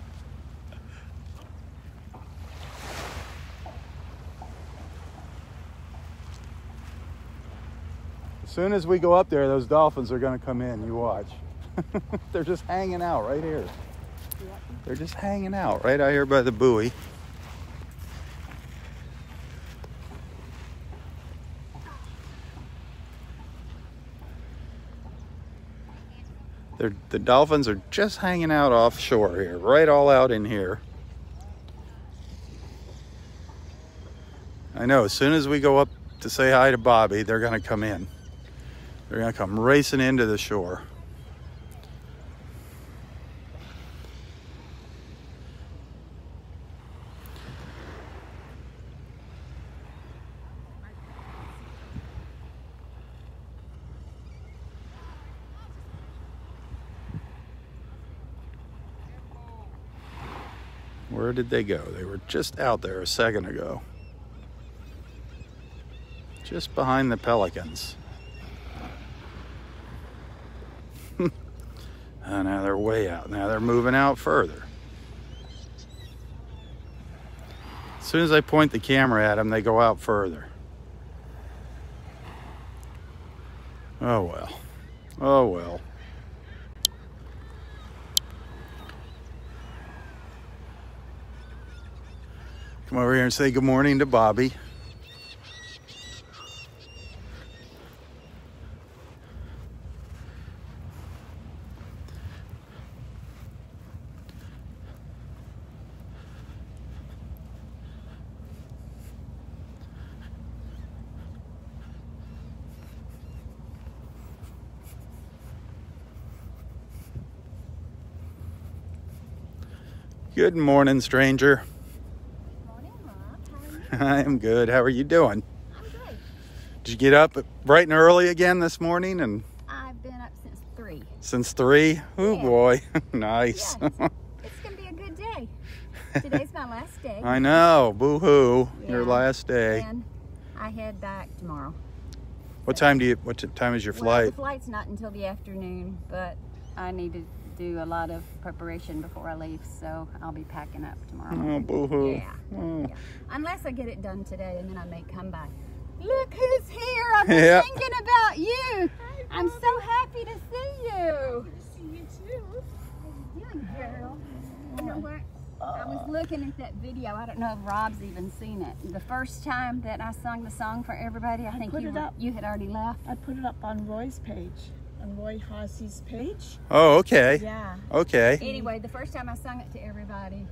As soon as we go up there, those dolphins are gonna come in. You watch. They're just hanging out right here. They're just hanging out right out here by the buoy. They're, the dolphins are just hanging out offshore here, right all out in here. I know, as soon as we go up to say hi to Bobby, they're going to come in. They're to come racing into the shore. Where did they go? They were just out there a second ago. Just behind the pelicans. Oh, now they're way out. Now they're moving out further. As soon as I point the camera at them, they go out further. Oh well. Oh well. Come over here and say good morning to Bobby. Good morning, stranger. Morning, Mom. How are you? I am good. How are you doing? I'm good. Did you get up bright and early again this morning and I've been up since 3. since three? Oh Yeah. boy. nice. Yes. it's going to be a good day. Today's my last day. I know. Boo hoo. Your last day. And I head back tomorrow. What time do you? What time is your Well, flight? the flight's not until the afternoon, but I need to do a lot of preparation before I leave, so I'll be packing up tomorrow. Oh, boo hoo. Yeah. Oh. Yeah. Unless I get it done today and then I may come back. Look who's here. I've been Yeah. thinking about you. I'm so happy to see you. See you too. How you doing, girl? You know oh. what? I was looking at that video. I don't know if Robb's even seen it. The first time that I sung the song for everybody, I think put you, it up. you had already left. I put it up on Roy's page, on Roy Hosey's page. Oh, okay. Yeah. Okay. Anyway, the first time I sung it to everybody,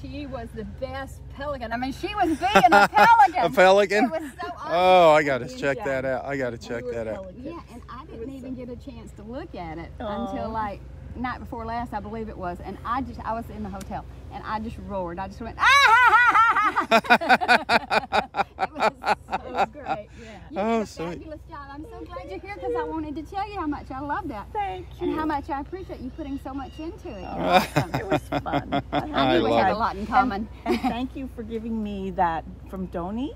she was the best pelican. I mean, she was being a pelican. A pelican? It was so awesome. Oh, I gotta check Yeah. that out. I gotta check We were that out. Yeah, and I didn't was even get a chance to look at it Aw. until like night before last, I believe it was. And I just, I was in the hotel, and I just roared. I just went, ah! ha, ha, ha, ha." it was so great. Yeah. You Oh, did a sweet. fabulous job. I'm so glad you're here because I wanted to tell you how much I love that. Thank you. And how much I appreciate you putting so much into it. Oh, you're awesome. It was fun. I I knew we had it. a lot in common. And thank you for giving me that from Doni.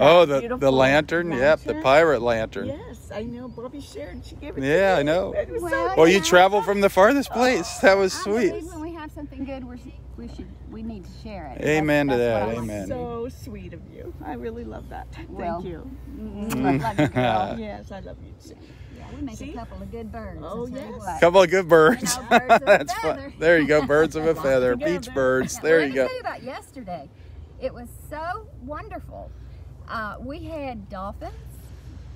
Oh, the the beautiful lantern. Yep, the pirate lantern. Yes, I know. Bobby shared. She gave it. to Yeah, me. I know. It was so Well, Well, you Yeah. traveled from the farthest place. That was I sweet. when we have something good, we're, we should we need to share it. Amen to That's- that, that's what amen. So sweet of you. I really love that. Well, Thank you. Mm, love you, girl. Yes, I love you too. Yeah, we make See? a couple of good birds. Oh, I'll tell you yes. what. Couple of good birds. You know, birds of That's fun. There you go, birds of a feather, together. beach birds. Now, There let you me go. tell you about yesterday. It was so wonderful. Uh, we had dolphins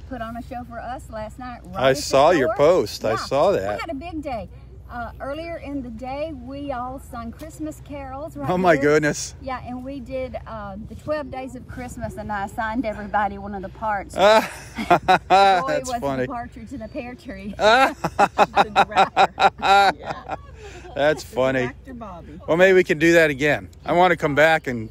put on a show for us last night. Right I saw your door. post. I Yeah, saw We that. had a big day. Uh, earlier in the day, we all sung Christmas carols. Right Oh my here. goodness. Yeah, and we did uh, the 12 Days of Christmas, and I assigned everybody one of the parts. Ah, Roy that's was funny. the partridge in a pear tree. The yeah. That's funny. Well, maybe we can do that again. I want to come back and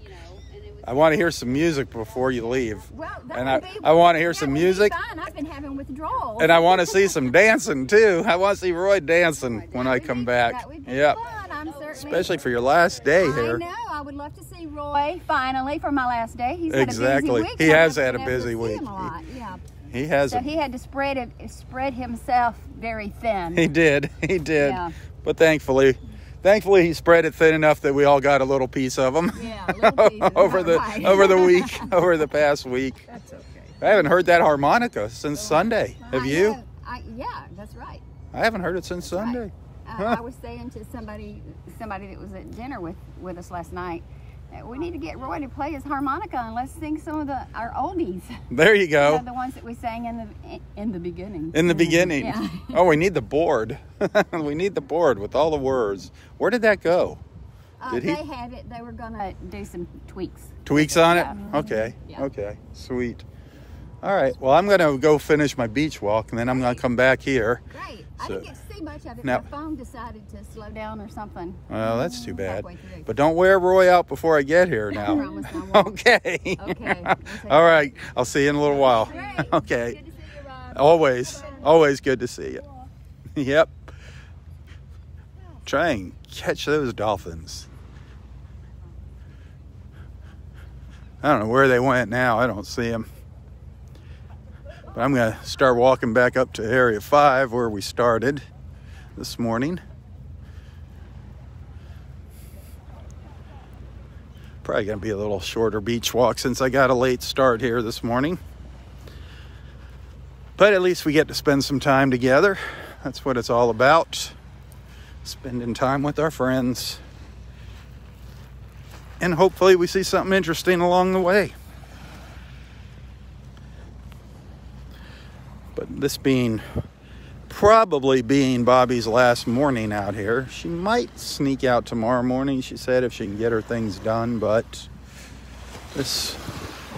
I want to hear some music before you leave. Well, that And would I- be, I wanna hear some music. I've been having withdrawals. And I want to see some dancing too. I want to see Roy dancing when I come be- back. That would be Yep. fun. Especially for your last day I here. I know. I would love to see Roy finally for my last day. He's had Exactly. a busy week. He has had a busy week. him a lot. Yeah. He has So a, he had to spread it, spread himself very thin. he did. He did. Yeah. But thankfully, thankfully he spread it thin enough that we all got a little piece of him Yeah, over the right. over the week, over the past week. That's okay. I haven't heard that harmonica since Sunday. Have I you? know. I, yeah, that's right. I haven't heard it since Sunday. Uh, Huh. I was saying to somebody, somebody that was at dinner with, with us last night, we need to get Roy to play his harmonica and let's sing some of the our oldies. There you You know, go. the ones that we sang in the in the beginning. In the beginning. Yeah. Oh, we need the board. we need the board with all the words. Where did that go? Uh, Did he- They had it. They were gonna do some tweaks. Tweaks on it? Yeah. Okay. Yeah. Okay. Sweet. All right. Well, I'm going to go finish my beach walk and then I'm going to come back here. Great. I So- didn't get see much of it. Now- My phone decided to slow down or something. Well, that's too mm, bad. But don't wear Roy out before I get here now. Okay. Okay. We'll All right. I'll see you in a little while. Great. Okay. Good to see you, Robb. Always. Always good to see you. Yep. Try and catch those dolphins. I don't know where they went now. I don't see them. But I'm going to start walking back up to Area 5 where we started this morning. Probably to be a little shorter beach walk since I got a late start here this morning. But at least we get to spend some time together. That's what it's all about. Spending time with our friends. And hopefully we see something interesting along the way. But this being probably being Bobby's last morning out here, she might sneak out tomorrow morning, she said, if she can get her things done. But this,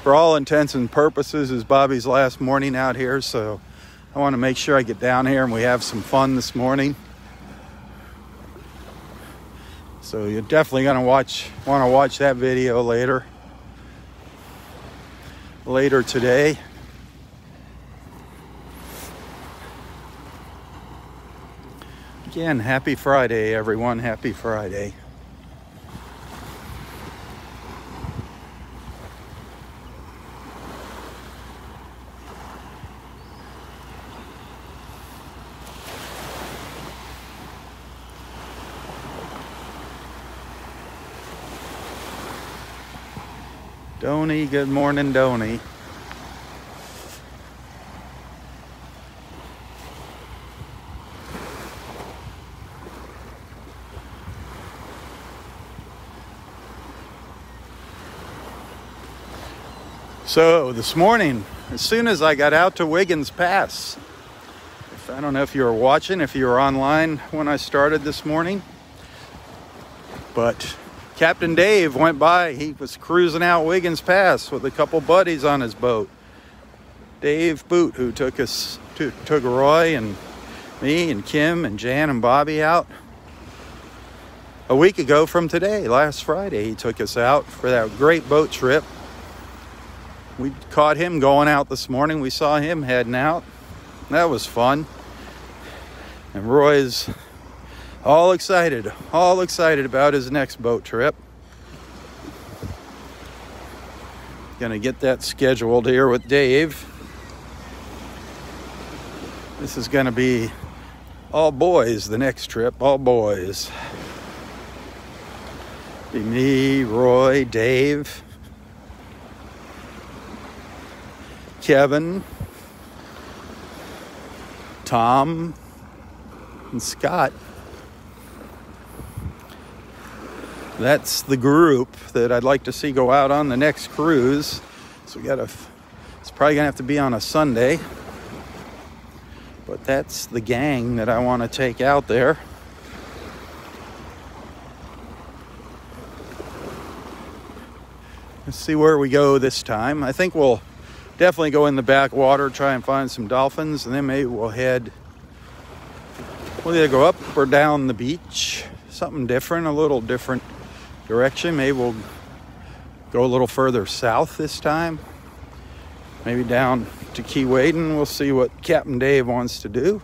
for all intents and purposes, is Bobby's last morning out here. So I want to make sure I get down here and we have some fun this morning. So you're definitely gonna watch want to watch that video later. Later today. Again, happy Friday, everyone. Happy Friday. Donny, good morning, Donny. So this morning, as soon as I got out to Wiggins Pass, if, I don't know if you were watching, if you were online when I started this morning, but Captain Dave went by. He was cruising out Wiggins Pass with a couple buddies on his boat. Dave Boot, who took us to, took Roy and me and Kim and Jan and Bobby out a week ago from today, last Friday. He took us out for that great boat trip we caught him going out this morning. We saw him heading out. That was fun. And Roy's all excited, all excited about his next boat trip. Gonna get that scheduled here with Dave. This is gonna be all boys the next trip, all boys. Be me, Roy, Dave. Kevin, Tom, and Scott. That's the group that I'd like to see go out on the next cruise. So we got to, it's probably gonna have to be on a Sunday. But that's the gang that I want to take out there. Let's see where we go this time. I think we'll definitely go in the backwater, try and find some dolphins, and then maybe we'll head. We'll either go up or down the beach, something different, a little different direction. Maybe we'll go a little further south this time. Maybe down to Keewaydin. We'll see what Captain Dave wants to do.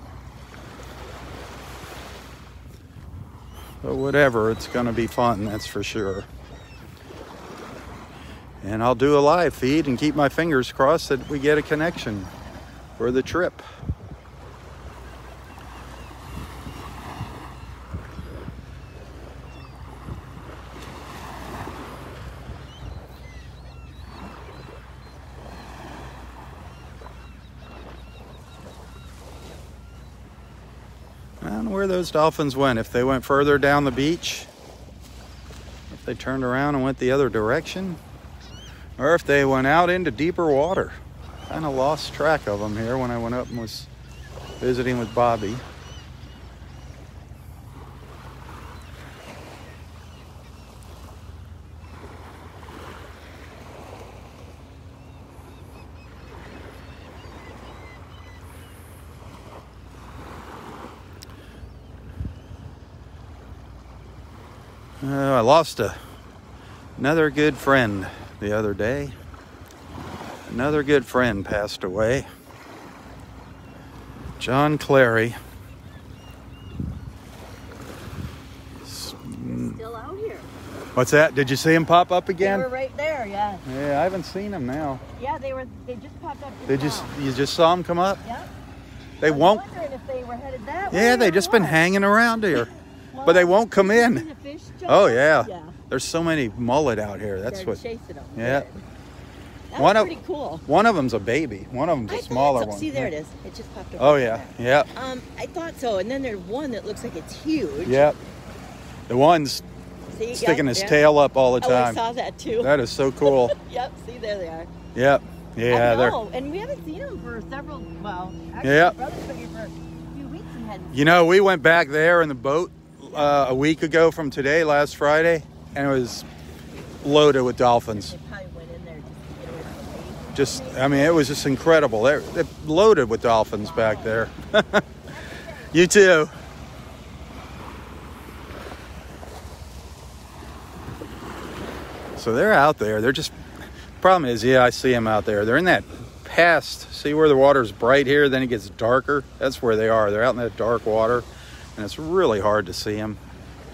But whatever, it's going to be fun, that's for sure and I'll do a live feed and keep my fingers crossed that we get a connection for the trip. Know where those dolphins went. If they went further down the beach, if they turned around and went the other direction or if they went out into deeper water. Kind of lost track of them here when I went up and was visiting with Bobby. Uh, I lost a, another good friend the other day. Another good friend passed away. John Clary. Still out here. What's that? Did you see him pop up again? They were right there, yeah. Yeah, I haven't seen him now. Yeah, they were. They just popped up. just Did you now. you just saw him come up? Yep. They I was won't. wondering if they were headed that way. Yeah, they just been hanging around here, Well, but they won't come in. the Oh yeah. Yeah. There's so many mullet out here. That's They're what. chasing them. Yeah. Good. That One was of- cool. One of them's a baby. One of them's I a thought smaller one. See, there it is. It just popped up. Oh yeah, there. yeah, Um, I thought so, and then there's one that looks like it's huge. yep. The one's See, sticking yeah, his yeah. tail up all the Oh, I time. saw that too. That is so cool. Yep. See, there they are. Yep. Yeah, I they're. know, and we haven't seen them for several. Well, actually, Yeah. my brother's been here for a few weeks and hadn't. You know, we went back there in the boat uh, a week ago from today, last Friday, and it was loaded with dolphins. They probably went in there just to get away from the baby. Just, I mean, it was just incredible. They're, they're loaded with dolphins back there. you too. So they're out there. They're just. Problem is, yeah, I see them out there. They're in that past. See where the water's bright here, then it gets darker. That's where they are. They're out in that dark water, and it's really hard to see them.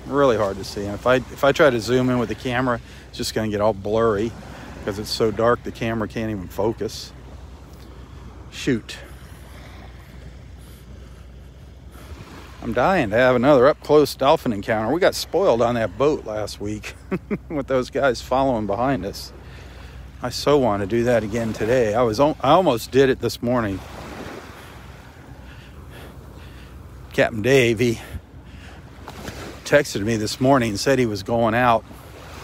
Really hard to see them. If I if I try to zoom in with the camera, it's just going to get all blurry because it's so dark the camera can't even focus. Shoot. I'm dying to have another up close dolphin encounter. We got spoiled on that boat last week with those guys following behind us. I so want to do that again today. I was I almost did it this morning. Captain Dave, he texted me this morning and said he was going out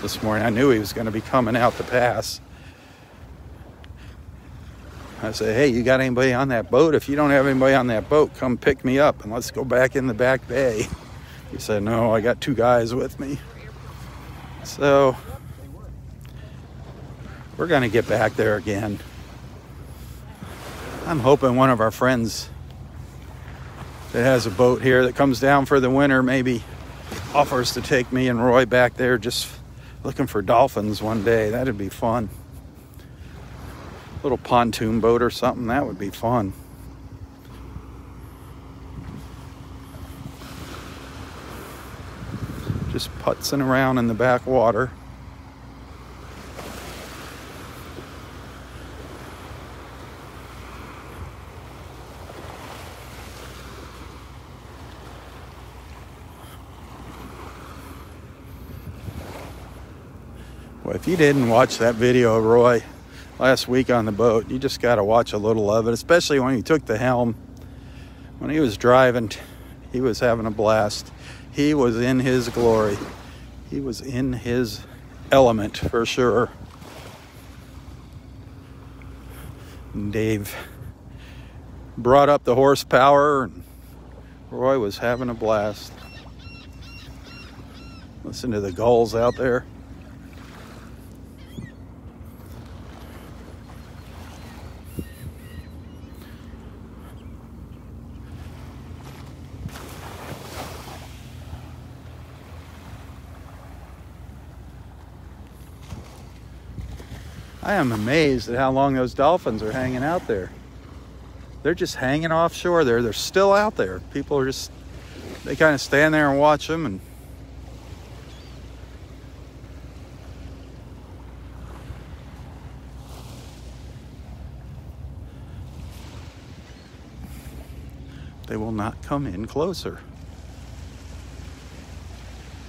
this morning. I knew he was going to be coming out the pass. I said, "Hey, you got anybody on that boat? If you don't have anybody on that boat, come pick me up and let's go back in the back bay." He said, "No, I got two guys with me." So we're going to get back there again. I'm hoping one of our friends that has a boat here that comes down for the winter maybe offers to take me and Roy back there just looking for dolphins one day. That'd be fun. Little pontoon boat or something, that would be fun. Just putzing around in the backwater. Well, if you didn't watch that video of Roy last week on the boat, you just got to watch a little of it, especially when he took the helm. When he was driving, he was having a blast. He was in his glory. He was in his element for sure. Dave brought up the horsepower, and Roy was having a blast. Listen to the gulls out there. Am amazed at how long those dolphins are hanging out there. They're just hanging offshore there. They're still out there. People are just, they kind of stand there and watch them and they will not come in closer.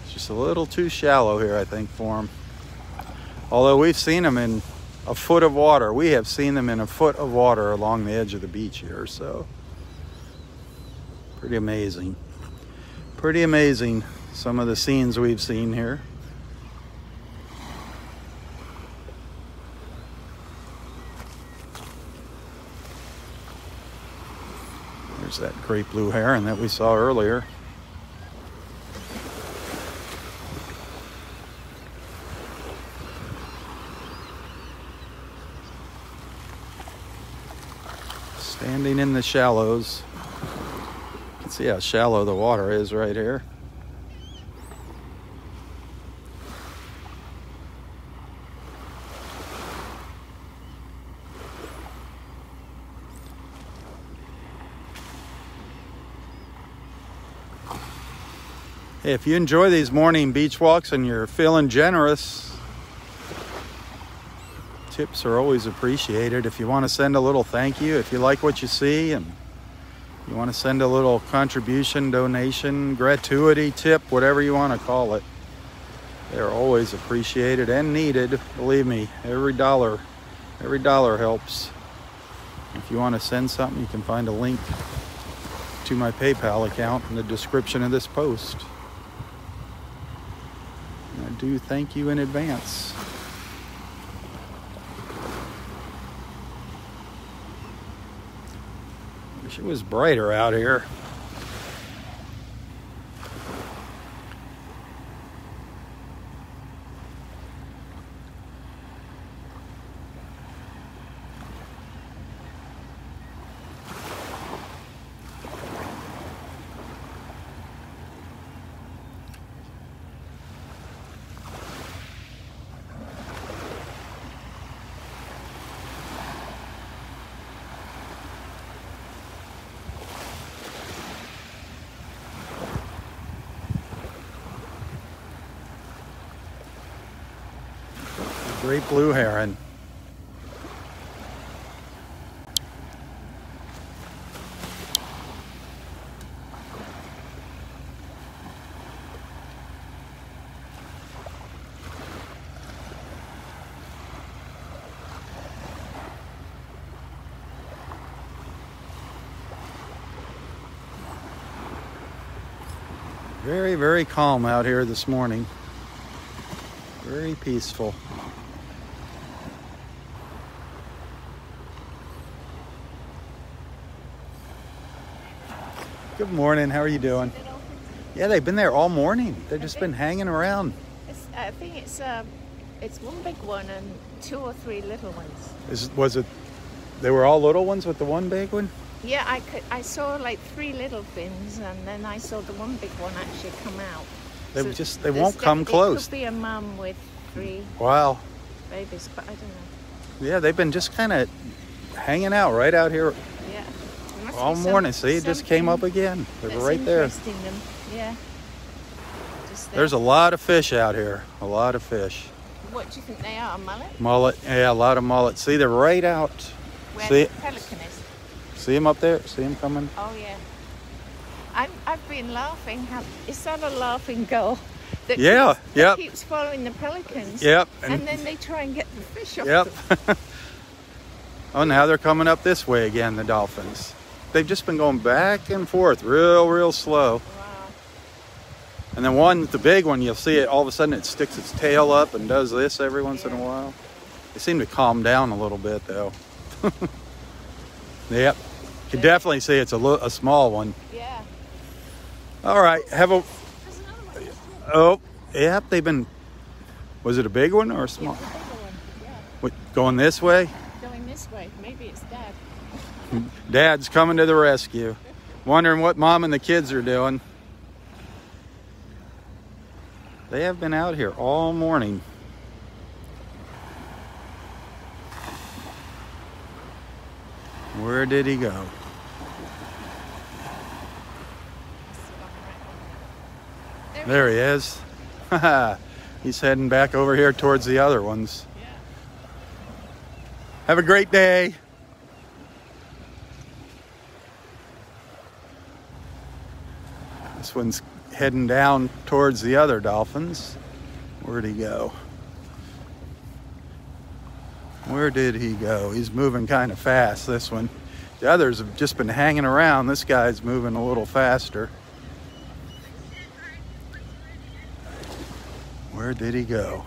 It's just a little too shallow here, I think, for them. Although we've seen them in a foot of water, we have seen them in a foot of water along the edge of the beach here. So, pretty amazing. Pretty amazing some of the scenes we've seen here. There's that great blue heron that we saw earlier. Standing in the shallows. You can see how shallow the water is right here. Hey, if you enjoy these morning beach walks and you're feeling generous, are always appreciated. If you want to send a little thank you, if you like what you see and you want to send a little contribution, donation, gratuity, tip, whatever you want to call it, they're always appreciated and needed. Believe me, every dollar, every dollar helps. If you want to send something, you can find a link to my PayPal account in the description of this post. And I do thank you in advance. It was brighter out here. Great blue heron. Very, calm out here this morning. Very peaceful. Good morning. How are you doing? Yeah, they've been there all morning. They've just been hanging around. It's, I think it's um, it's one big one and two or three little ones. Is was it? They were all little ones with the one big one. Yeah, I could. I saw like three little fins, and then I saw the one big one actually come out. They So just they won't come close. Could be a mum with three Wow. babies, but I don't know. Yeah, they've been just kind of hanging out right out here Yeah. There must be all some- morning. See, it just came up again. They were right there. interesting Them. Yeah. There. There's a lot of fish out here. A lot of fish. What do you think they are? A mullet? Mullet. Yeah, a lot of mullet. See, they're right out. Where See- the pelican is? See him up there? See him coming? Oh yeah. I'm, I've been laughing. Is that a laughing gull? That Yeah, Keeps, yep. That keeps following the pelicans. Yep. And, And, then they try and get the fish off. yep. them. oh, now they're coming up this way again. The dolphins. They've just been going back and forth, real, real slow. Wow. And then one, the big one, you'll see it. All of a sudden, it sticks its tail up and does this every once in a while. They seem to calm down a little bit, though. yep. You can definitely see it's a, lo- a small one. Yeah. All right, have a. There's another one. Oh, yep. They've been. Was it a big one or a small? the bigger one. Yeah. What, going this way? Going this way. Maybe it's dad. Dad's coming to the rescue. Wondering what mom and the kids are doing. They have been out here all morning. Where did he go? There, he is. He's heading back over here towards the other ones. Have a great day. This one's heading down towards the other dolphins. Where'd he go? Where did he go? He's moving kind of fast, this one. The others have just been hanging around. This guy's moving a little faster. Where did he go?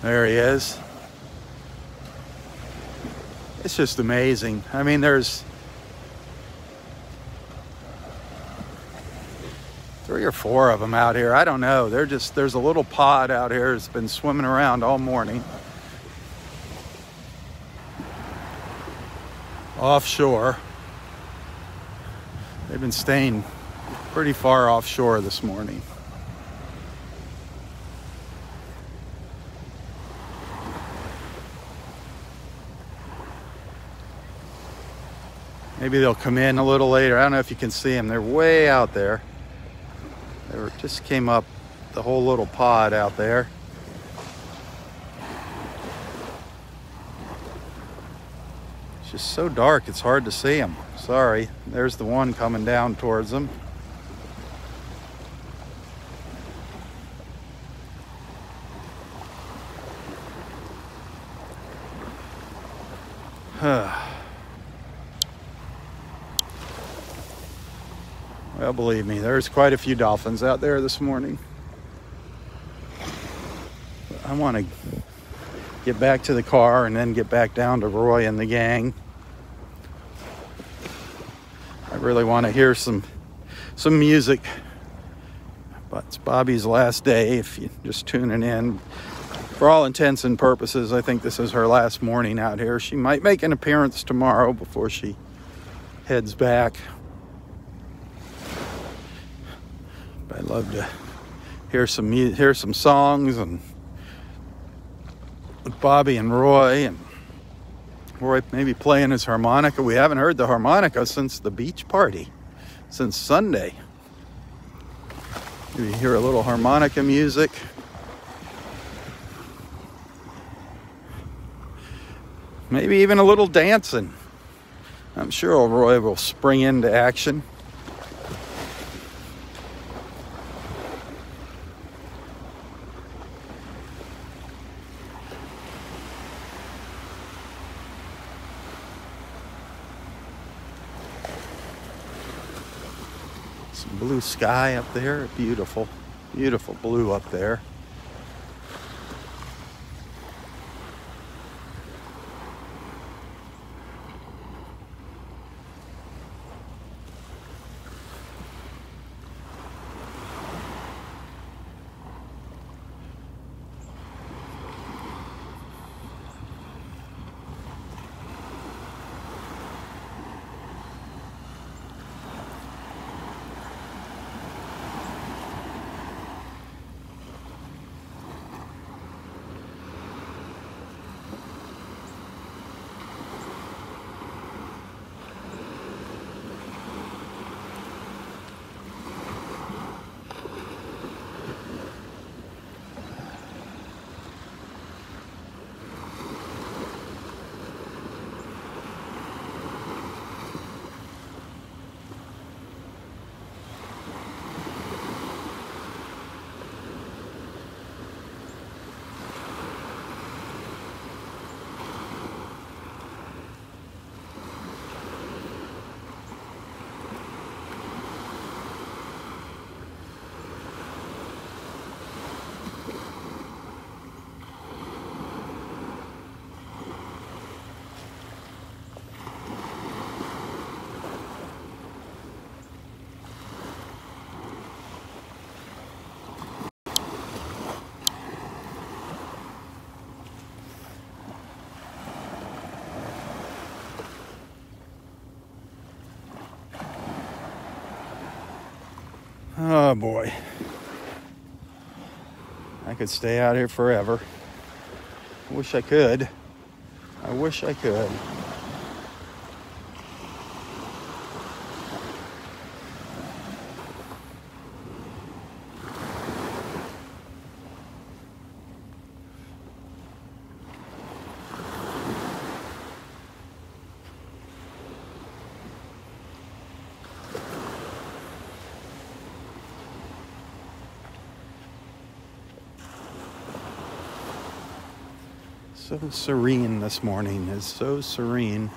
There he is. It's just amazing. I mean, there's three or four of them out here. I don't know. They're just, there's a little pod out here that's been swimming around all morning. Offshore. They've been staying pretty far offshore this morning. Maybe they'll come in a little later. I don't know if you can see them. They're way out there. They were, just came up the whole little pod out there. It's just so dark, it's hard to see them. Sorry. There's the one coming down towards them. well, believe me, there's quite a few dolphins out there this morning. I want to get back to the car and then get back down to Roy and the gang. I really want to hear some some music. But it's Bobby's last day if you're just tuning in. For all intents and purposes, I think this is her last morning out here. She might make an appearance tomorrow before she heads back. But I'd love to hear some hear some songs and with Bobby and Roy and Roy maybe playing his harmonica. We haven't heard the harmonica since the beach party, since Sunday. Maybe hear a little harmonica music. Maybe even a little dancing. I'm sure Roy will spring into action. Some blue sky up there. Beautiful, beautiful blue up there. Oh boy. I could stay out here forever. I wish I could. I wish I could. So serene this morning is so serene.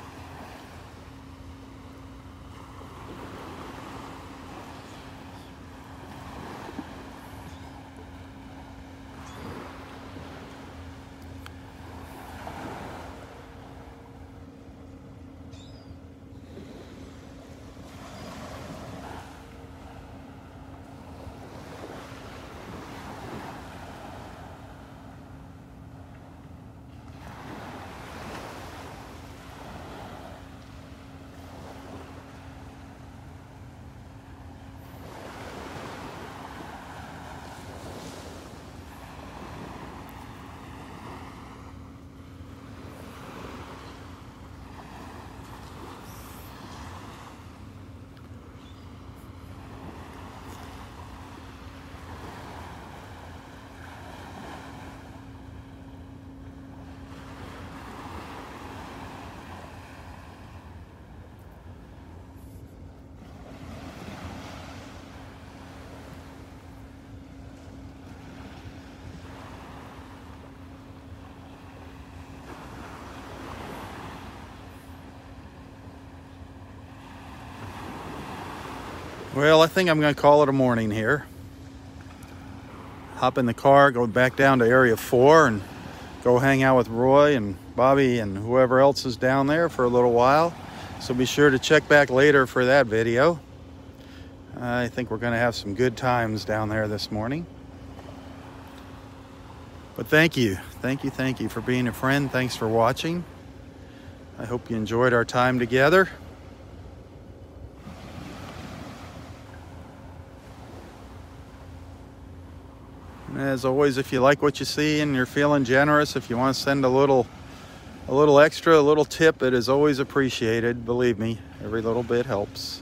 Well, I think I'm going to call it a morning here. Hop in the car, go back down to Area 4 and go hang out with Roy and Bobby and whoever else is down there for a little while. So be sure to check back later for that video. I think we're going to have some good times down there this morning. But thank you, thank you, thank you for being a friend. Thanks for watching. I hope you enjoyed our time together. As always, if you like what you see and you're feeling generous, if you want to send a little a little extra, a little tip, it is always appreciated. Believe me, every little bit helps.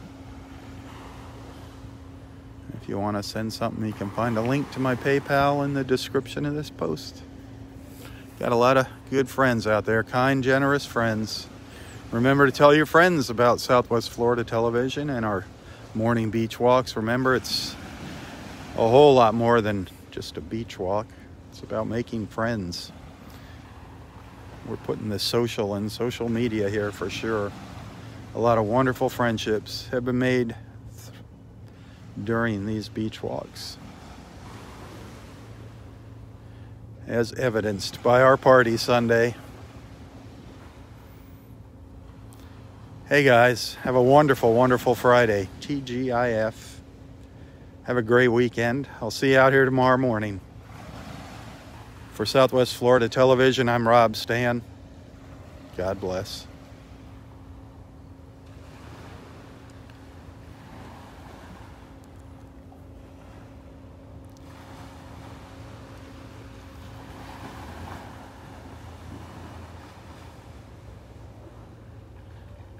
If you want to send something, you can find a link to my PayPal in the description of this post. Got a lot of good friends out there, kind, generous friends. Remember to tell your friends about Southwest Florida Television and our morning beach walks. Remember, it's a whole lot more than just a beach walk. It's about making friends. We're putting the social and social media here for sure. A lot of wonderful friendships have been made during these beach walks. As evidenced by our party Sunday. Hey guys, have a wonderful, wonderful Friday. TGIF. Have a great weekend. I'll see you out here tomorrow morning. For Southwest Florida Television, I'm Robb Stan. God bless.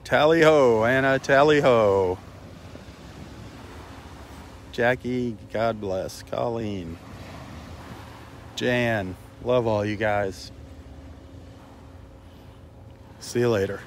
Tally ho, Anna, tally ho. Jackie, God bless. Colleen, Jan, love all you guys. See you later.